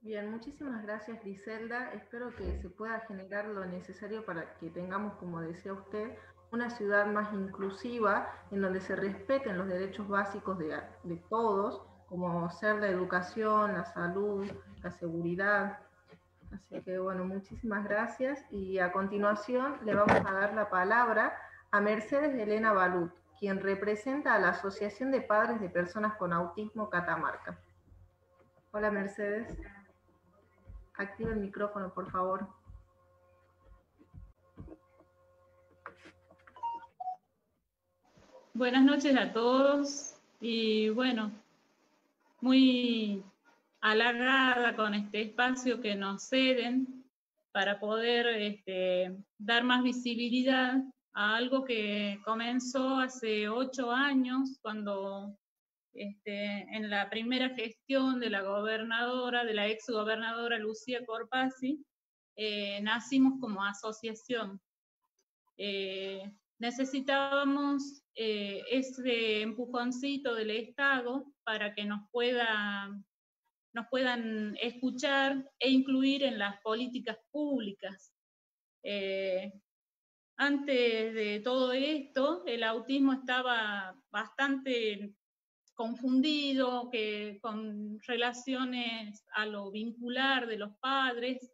Bien, muchísimas gracias Griselda. Espero que se pueda generar lo necesario para que tengamos, como decía usted, una ciudad más inclusiva en donde se respeten los derechos básicos de, todos, como ser la educación, la salud, la seguridad. Así que bueno, muchísimas gracias y a continuación le vamos a dar la palabra a Mercedes Elena Balut, quien representa a la Asociación de Padres de Personas con Autismo Catamarca. Hola Mercedes. Activa el micrófono, por favor. Buenas noches a todos y bueno, muy halagada con este espacio que nos ceden para poder este, dar más visibilidad a algo que comenzó hace ocho años cuando este, en la primera gestión de la gobernadora, de la ex gobernadora Lucía Corpasi, eh, nacimos como asociación. Eh, necesitábamos eh, ese empujoncito del Estado para que nos puedan escuchar e incluir en las políticas públicas. antes de todo esto, el autismo estaba bastante confundido, que con relaciones a lo vincular de los padres.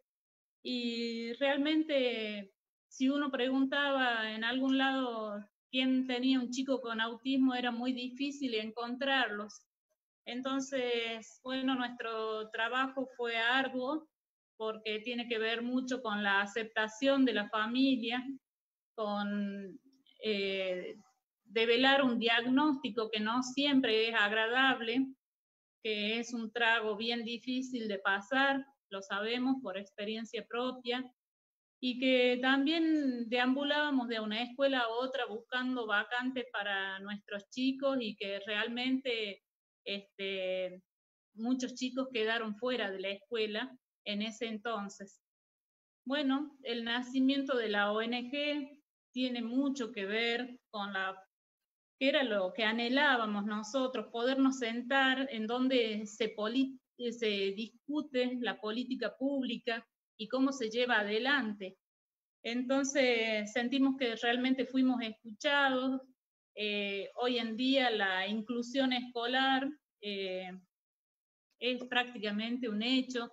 Y realmente, si uno preguntaba en algún lado quién tenía un chico con autismo, era muy difícil encontrarlos. Entonces, bueno, nuestro trabajo fue arduo porque tiene que ver mucho con la aceptación de la familia, con eh, develar un diagnóstico que no siempre es agradable, que es un trago bien difícil de pasar, lo sabemos por experiencia propia, y que también deambulábamos de una escuela a otra buscando vacantes para nuestros chicos y que realmente este, muchos chicos quedaron fuera de la escuela en ese entonces. Bueno, el nacimiento de la ONG tiene mucho que ver con la era lo que anhelábamos nosotros, podernos sentar en donde se, se discute la política pública y cómo se lleva adelante. Entonces sentimos que realmente fuimos escuchados. Eh, hoy en día la inclusión escolar eh, es prácticamente un hecho.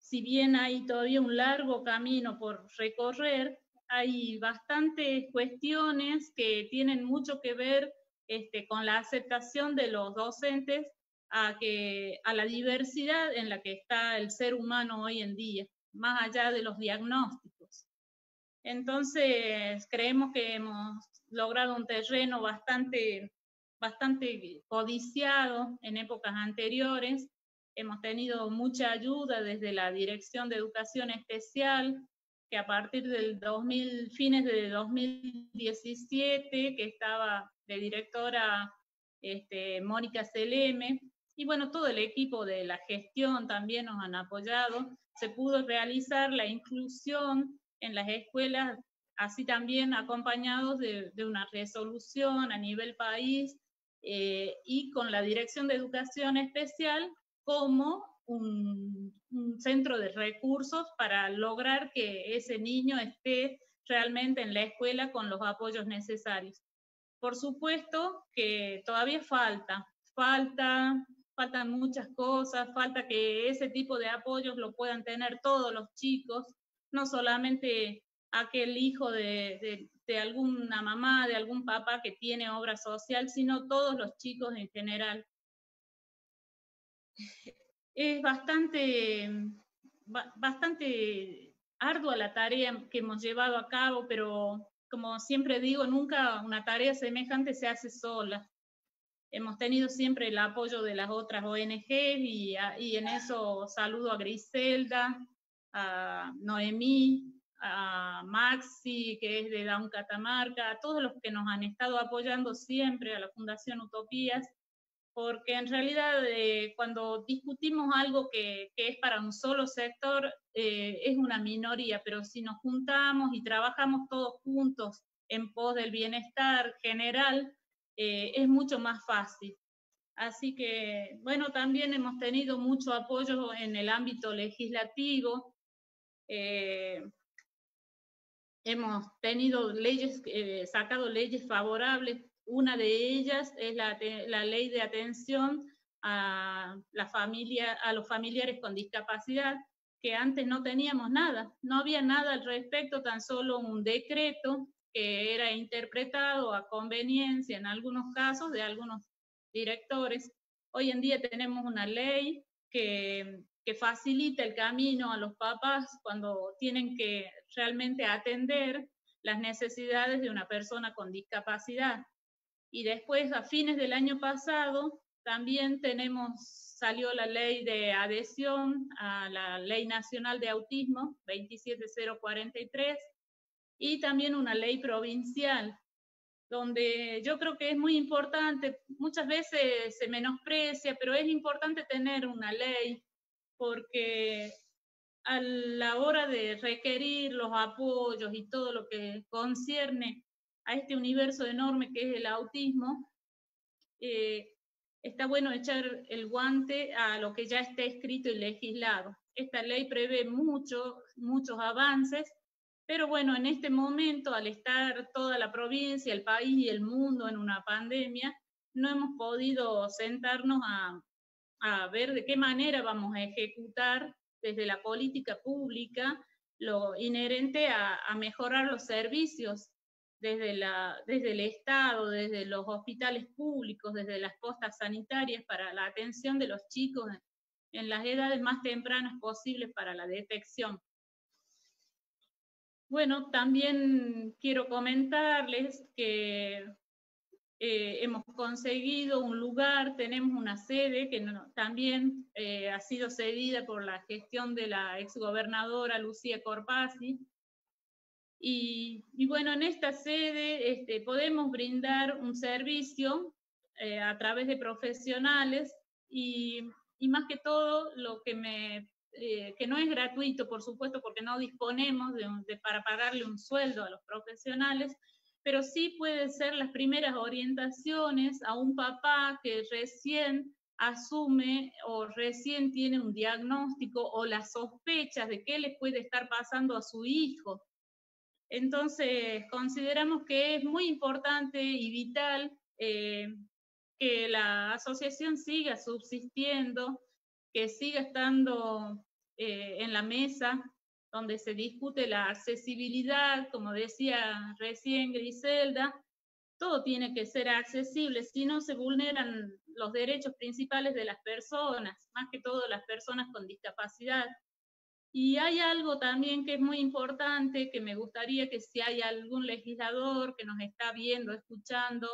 Si bien hay todavía un largo camino por recorrer, hay bastantes cuestiones que tienen mucho que ver este, con la aceptación de los docentes a, que, a la diversidad en la que está el ser humano hoy en día, más allá de los diagnósticos. Entonces, creemos que hemos logrado un terreno bastante, bastante codiciado en épocas anteriores. Hemos tenido mucha ayuda desde la Dirección de Educación Especial, que a partir del 2000, fines de 2017, que estaba de directora este, Mónica Seleme, y bueno, todo el equipo de la gestión también nos han apoyado, se pudo realizar la inclusión en las escuelas, así también acompañados de, una resolución a nivel país eh, y con la Dirección de Educación Especial como un, centro de recursos para lograr que ese niño esté realmente en la escuela con los apoyos necesarios. Por supuesto que todavía falta, falta, faltan muchas cosas, falta que ese tipo de apoyos lo puedan tener todos los chicos, no solamente aquel hijo de, de alguna mamá, de algún papá que tiene obra social, sino todos los chicos en general es bastante, bastante ardua la tarea que hemos llevado a cabo, pero como siempre digo, nunca una tarea semejante se hace sola. Hemos tenido siempre el apoyo de las otras ONG y, en eso saludo a Griselda, a Noemí, a Maxi, que es de Down Catamarca, a todos los que nos han estado apoyando siempre, a la Fundación Utopías, porque en realidad eh, cuando discutimos algo que, es para un solo sector, eh, es una minoría, pero si nos juntamos y trabajamos todos juntos en pos del bienestar general, eh, es mucho más fácil. Así que, bueno, también hemos tenido mucho apoyo en el ámbito legislativo. hemos tenido leyes, sacado leyes favorables una de ellas es la, ley de atención a, la familia, a los familiares con discapacidad, que antes no teníamos nada, no había nada al respecto, tan solo un decreto que era interpretado a conveniencia en algunos casos de algunos directores. Hoy en día tenemos una ley que, que facilita el camino a los papás cuando tienen que realmente atender las necesidades de una persona con discapacidad. Y después, a fines del año pasado, también tenemos, salió la ley de adhesión a la Ley Nacional de Autismo 27043 y también una ley provincial, donde yo creo que es muy importante, muchas veces se menosprecia, pero es importante tener una ley porque a la hora de requerir los apoyos y todo lo que concierne a este universo enorme que es el autismo, eh, está bueno echar el guante a lo que ya está escrito y legislado. Esta ley prevé mucho, muchos avances, pero bueno, en este momento, al estar toda la provincia, el país y el mundo en una pandemia, no hemos podido sentarnos a, a ver de qué manera vamos a ejecutar desde la política pública lo inherente a, a mejorar los servicios desde, la, desde el Estado, desde los hospitales públicos, desde las postas sanitarias para la atención de los chicos en las edades más tempranas posibles para la detección. Bueno, también quiero comentarles que eh, hemos conseguido un lugar, tenemos una sede que también eh, ha sido cedida por la gestión de la exgobernadora Lucía Corpasi, y, bueno, en esta sede este, podemos brindar un servicio eh, a través de profesionales y, y, más que todo lo que me eh, que no es gratuito, por supuesto, porque no disponemos de, de, para pagarle un sueldo a los profesionales, pero sí pueden ser las primeras orientaciones a un papá que recién asume o recién tiene un diagnóstico o las sospechas de qué le puede estar pasando a su hijo. Entonces, consideramos que es muy importante y vital eh, que la asociación siga subsistiendo, que siga estando eh, en la mesa donde se discute la accesibilidad, como decía recién Griselda, todo tiene que ser accesible, si no se vulneran los derechos principales de las personas, más que todo las personas con discapacidad. Y hay algo también que es muy importante, que me gustaría que si hay algún legislador que nos está viendo, escuchando,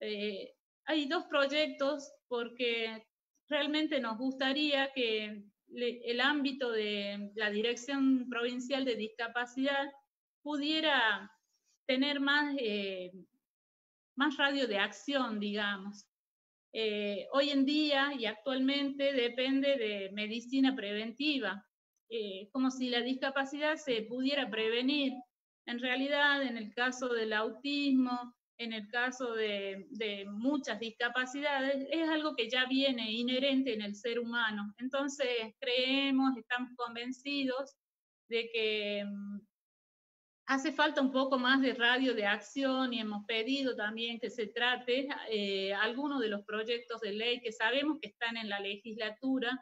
eh, hay dos proyectos porque realmente nos gustaría que el ámbito de la Dirección Provincial de Discapacidad pudiera tener más, eh, más radio de acción, digamos. Eh, hoy en día y actualmente depende de medicina preventiva, eh, como si la discapacidad se pudiera prevenir. En realidad, en el caso del autismo, en el caso de, muchas discapacidades, es algo que ya viene inherente en el ser humano. Entonces, creemos, estamos convencidos de que mm, hace falta un poco más de radio de acción y hemos pedido también que se trate eh, algunos de los proyectos de ley que sabemos que están en la legislatura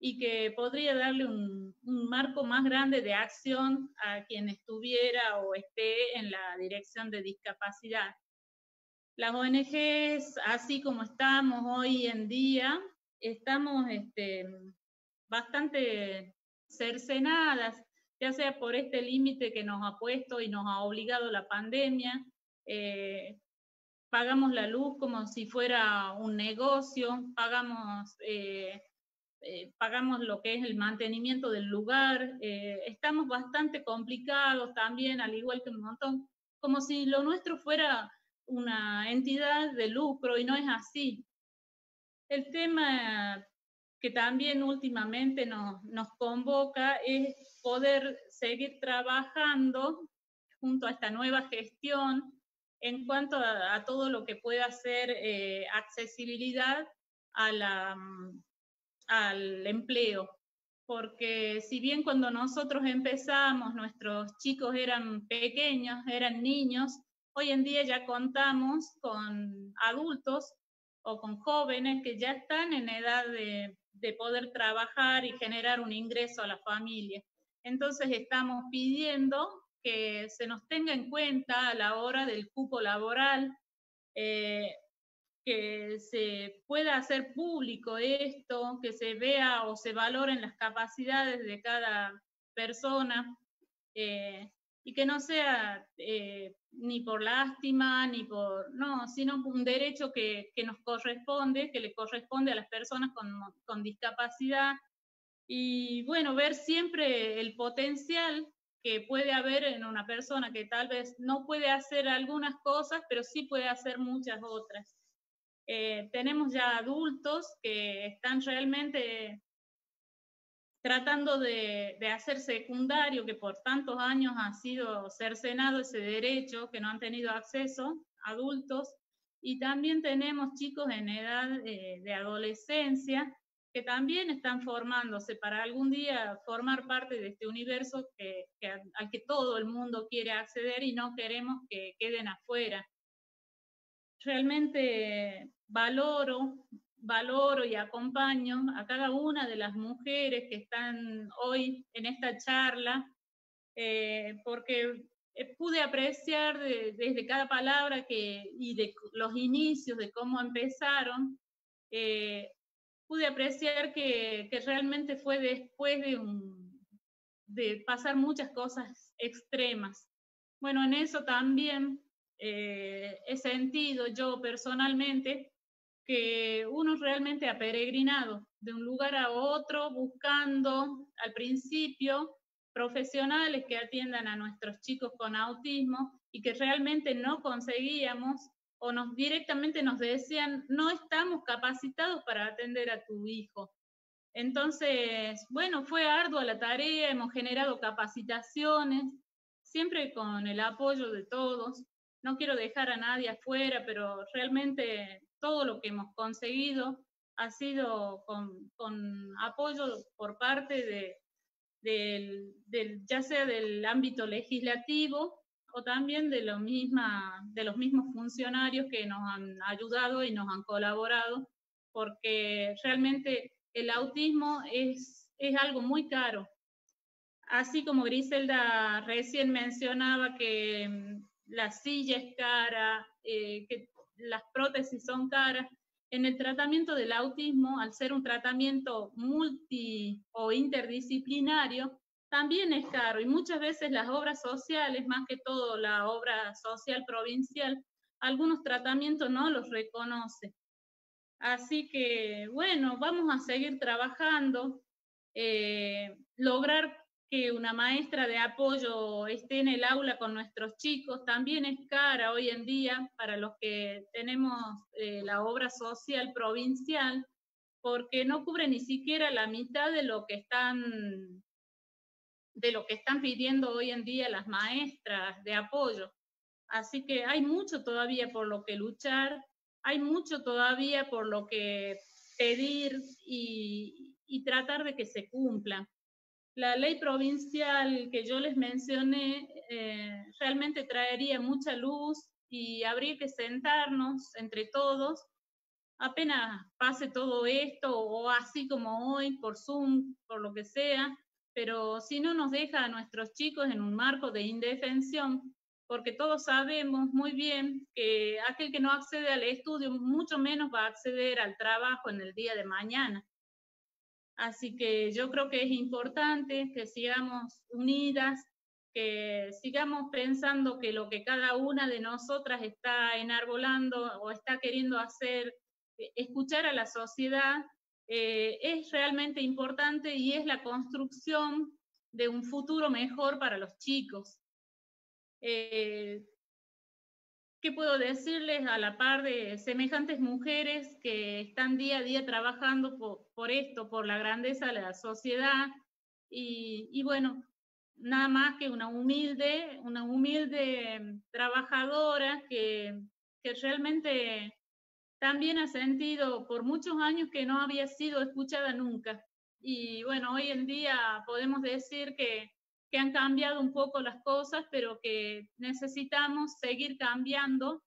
y que podría darle un, marco más grande de acción a quien estuviera o esté en la dirección de discapacidad. Las ONGs, así como estamos hoy en día, estamos este, bastante cercenadas, ya sea por este límite que nos ha puesto y nos ha obligado la pandemia. Eh, pagamos la luz como si fuera un negocio, pagamos eh, eh, pagamos lo que es el mantenimiento del lugar, eh, estamos bastante complicados también, al igual que un montón, como si lo nuestro fuera una entidad de lucro y no es así. El tema que también últimamente nos, nos convoca es poder seguir trabajando junto a esta nueva gestión en cuanto a, todo lo que pueda ser eh, accesibilidad a la, al empleo, porque si bien cuando nosotros empezamos nuestros chicos eran pequeños, eran niños, hoy en día ya contamos con adultos o con jóvenes que ya están en edad de, de poder trabajar y generar un ingreso a la familia. Entonces estamos pidiendo que se nos tenga en cuenta a la hora del cupo laboral, eh, que se pueda hacer público esto, que se vea o se valoren las capacidades de cada persona eh, y que no sea eh, ni por lástima, ni por, no, sino un derecho que, que, nos corresponde, que le corresponde a las personas con, con discapacidad y bueno, ver siempre el potencial que puede haber en una persona que tal vez no puede hacer algunas cosas, pero sí puede hacer muchas otras. Eh, tenemos ya adultos que están realmente tratando de, hacer secundario, que por tantos años ha sido cercenado ese derecho, que no han tenido acceso, adultos, y también tenemos chicos en edad de adolescencia que también están formándose para algún día formar parte de este universo que, al que todo el mundo quiere acceder y no queremos que queden afuera realmente valoro, valoro y acompaño a cada una de las mujeres que están hoy en esta charla, eh, porque eh, pude apreciar desde cada palabra que, y de los inicios de cómo empezaron, eh, pude apreciar que, realmente fue después de pasar muchas cosas extremas. Bueno, en eso también eh, he sentido yo personalmente que uno realmente ha peregrinado de un lugar a otro buscando al principio profesionales que atiendan a nuestros chicos con autismo y que realmente no conseguíamos o nos directamente nos decían no estamos capacitados para atender a tu hijo. Entonces, bueno, fue ardua la tarea, hemos generado capacitaciones, siempre con el apoyo de todos no quiero dejar a nadie afuera, pero realmente todo lo que hemos conseguido ha sido con, apoyo por parte de, del, ya sea del ámbito legislativo o también de, lo misma, de los mismos funcionarios que nos han ayudado y nos han colaborado, porque realmente el autismo es, es algo muy caro. Así como Griselda recién mencionaba que la silla es cara, eh, que las prótesis son caras. En el tratamiento del autismo, al ser un tratamiento multi o interdisciplinario, también es caro y muchas veces las obras sociales, más que todo la obra social provincial, algunos tratamientos no los reconoce. Así que, bueno, vamos a seguir trabajando. eh, lograr que una maestra de apoyo esté en el aula con nuestros chicos también es cara hoy en día para los que tenemos eh, la obra social provincial, porque no cubre ni siquiera la mitad de lo que están de lo que están pidiendo hoy en día las maestras de apoyo. Así que hay mucho todavía por lo que luchar, hay mucho todavía por lo que pedir y, y tratar de que se cumplan. La ley provincial que yo les mencioné eh, realmente traería mucha luz y habría que sentarnos entre todos, apenas pase todo esto o así como hoy, por Zoom, por lo que sea, pero si no nos deja a nuestros chicos en un marco de indefensión, porque todos sabemos muy bien que aquel que no accede al estudio mucho menos va a acceder al trabajo en el día de mañana. Así que yo creo que es importante que sigamos unidas, que sigamos pensando que lo que cada una de nosotras está enarbolando o está queriendo hacer, eh, escuchar a la sociedad, eh, es realmente importante y es la construcción de un futuro mejor para los chicos. Eh, ¿Qué puedo decirles a la par de semejantes mujeres que están día a día trabajando por, esto, por la grandeza de la sociedad? Y, bueno, nada más que una humilde, una humilde trabajadora que, que realmente también ha sentido por muchos años que no había sido escuchada nunca. Y bueno, hoy en día podemos decir que que han cambiado un poco las cosas, pero que necesitamos seguir cambiando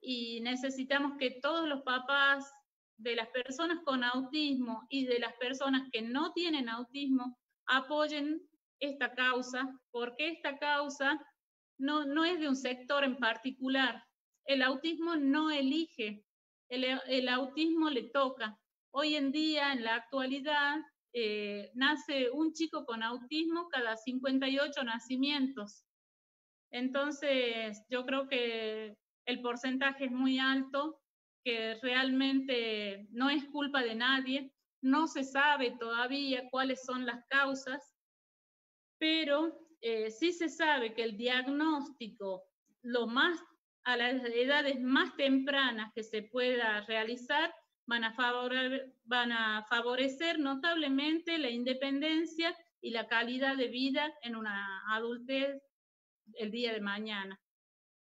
y necesitamos que todos los papás de las personas con autismo y de las personas que no tienen autismo apoyen esta causa, porque esta causa no, no es de un sector en particular. El autismo no elige, el, el autismo le toca. Hoy en día, en la actualidad, eh, nace un chico con autismo cada 58 nacimientos. Entonces, yo creo que el porcentaje es muy alto, que realmente no es culpa de nadie, no se sabe todavía cuáles son las causas, pero eh, sí se sabe que el diagnóstico, lo más a las edades más tempranas que se pueda realizar, van a, favorecer notablemente la independencia y la calidad de vida en una adultez el día de mañana.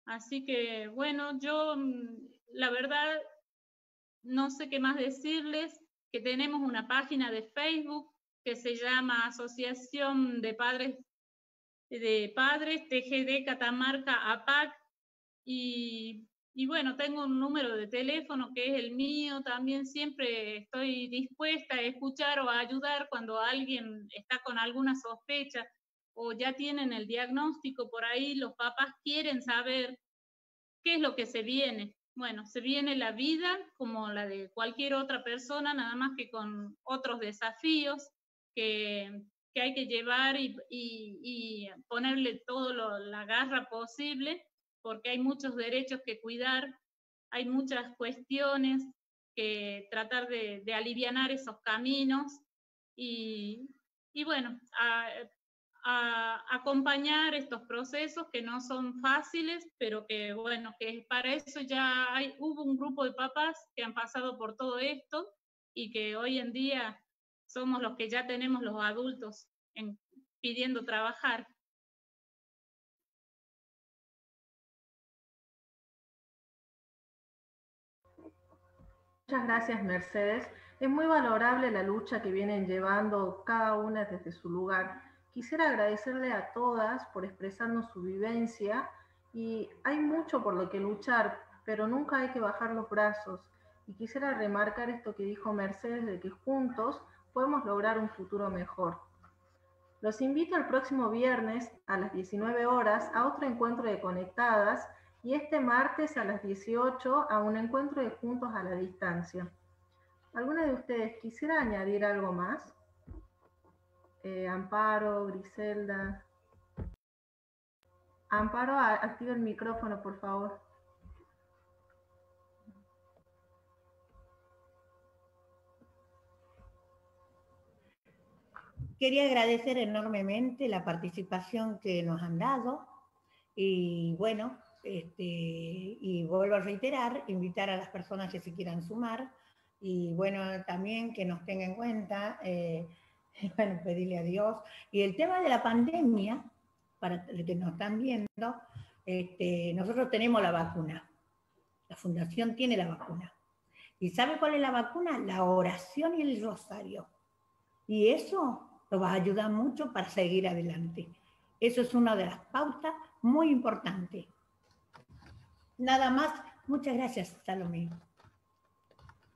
Así que, bueno, yo mm, la verdad no sé qué más decirles, que tenemos una página de Facebook que se llama Asociación de Padres de Padres TGD Catamarca APAC y y bueno, tengo un número de teléfono que es el mío, también siempre estoy dispuesta a escuchar o a ayudar cuando alguien está con alguna sospecha o ya tienen el diagnóstico por ahí, los papás quieren saber qué es lo que se viene. Bueno, se viene la vida como la de cualquier otra persona, nada más que con otros desafíos que, que hay que llevar y, y, y ponerle todo la garra posible porque hay muchos derechos que cuidar, hay muchas cuestiones que tratar de, de aliviar esos caminos y, y bueno, a, acompañar estos procesos que no son fáciles, pero que bueno, que para eso ya hay, hubo un grupo de papás que han pasado por todo esto y que hoy en día somos los que ya tenemos los adultos en, pidiendo trabajar. Muchas gracias, Mercedes. Es muy valorable la lucha que vienen llevando cada una desde su lugar. Quisiera agradecerle a todas por expresarnos su vivencia y hay mucho por lo que luchar, pero nunca hay que bajar los brazos. Y quisiera remarcar esto que dijo Mercedes de que juntos podemos lograr un futuro mejor. Los invito el próximo viernes a las 19 horas a otro encuentro de Conectadas y este martes a las 18 a un encuentro de Juntos a la Distancia. ¿Alguna de ustedes quisiera añadir algo más? Eh, Amparo, Griselda. Amparo, activa el micrófono, por favor. quería agradecer enormemente la participación que nos han dado y bueno, este, y vuelvo a reiterar, invitar a las personas que se quieran sumar y bueno, también que nos tengan en cuenta, eh, bueno, pedirle a Dios. Y el tema de la pandemia, para los que nos están viendo, este, nosotros tenemos la vacuna. La fundación tiene la vacuna. ¿Y sabe cuál es la vacuna? La oración y el rosario. Y eso nos va a ayudar mucho para seguir adelante. Eso es una de las pautas muy importantes. Nada más. Muchas gracias, Salomé.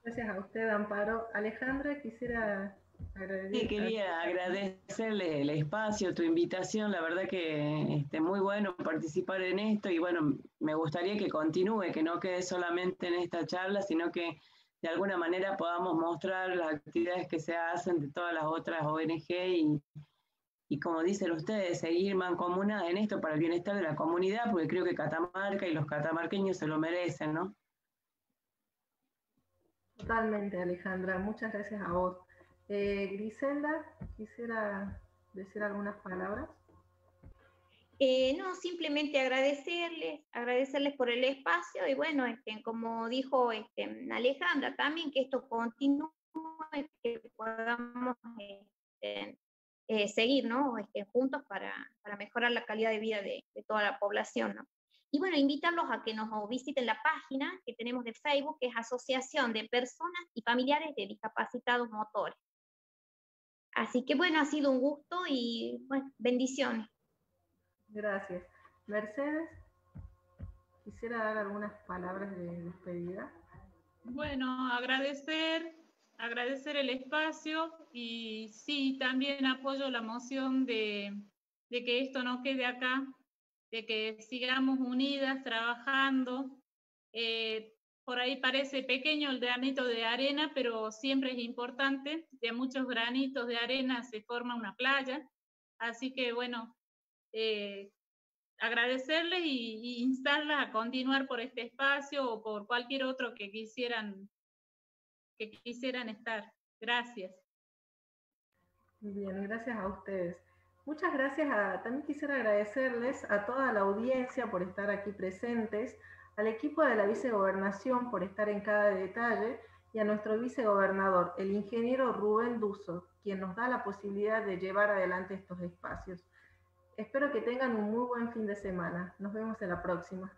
Gracias a usted, Amparo. Alejandra, quisiera agradecer. Sí, quería agradecerle el espacio, tu invitación. La verdad que este, muy bueno participar en esto y bueno, me gustaría que continúe, que no quede solamente en esta charla, sino que de alguna manera podamos mostrar las actividades que se hacen de todas las otras ONG y, y como dicen ustedes, seguir mancomunadas en esto para el bienestar de la comunidad, porque creo que Catamarca y los catamarqueños se lo merecen, ¿no? Totalmente, Alejandra. Muchas gracias a vos. Eh, Griselda, quisiera decir algunas palabras. Eh, no, simplemente agradecerles, agradecerles por el espacio y bueno, este, como dijo este, Alejandra también, que esto continúe, que podamos este, eh, seguir ¿no? Este, juntos para, para, mejorar la calidad de vida de, de, toda la población. ¿no? Y bueno, invitarlos a que nos visiten la página que tenemos de Facebook, que es Asociación de Personas y Familiares de Discapacitados Motores. Así que bueno, ha sido un gusto y bueno, bendiciones. Gracias. Mercedes, quisiera dar algunas palabras de despedida. Bueno, agradecer agradecer el espacio y sí, también apoyo la moción de, de, que esto no quede acá, de que sigamos unidas trabajando. Eh, por ahí parece pequeño el granito de arena, pero siempre es importante. De muchos granitos de arena se forma una playa. Así que bueno, eh, agradecerles y, y instarlas a continuar por este espacio o por cualquier otro que quisieran que quisieran estar. Gracias. Bien, gracias a ustedes. Muchas gracias. A, también quisiera agradecerles a toda la audiencia por estar aquí presentes, al equipo de la vicegobernación por estar en cada detalle y a nuestro vicegobernador, el ingeniero Rubén Duso, quien nos da la posibilidad de llevar adelante estos espacios. Espero que tengan un muy buen fin de semana. Nos vemos en la próxima.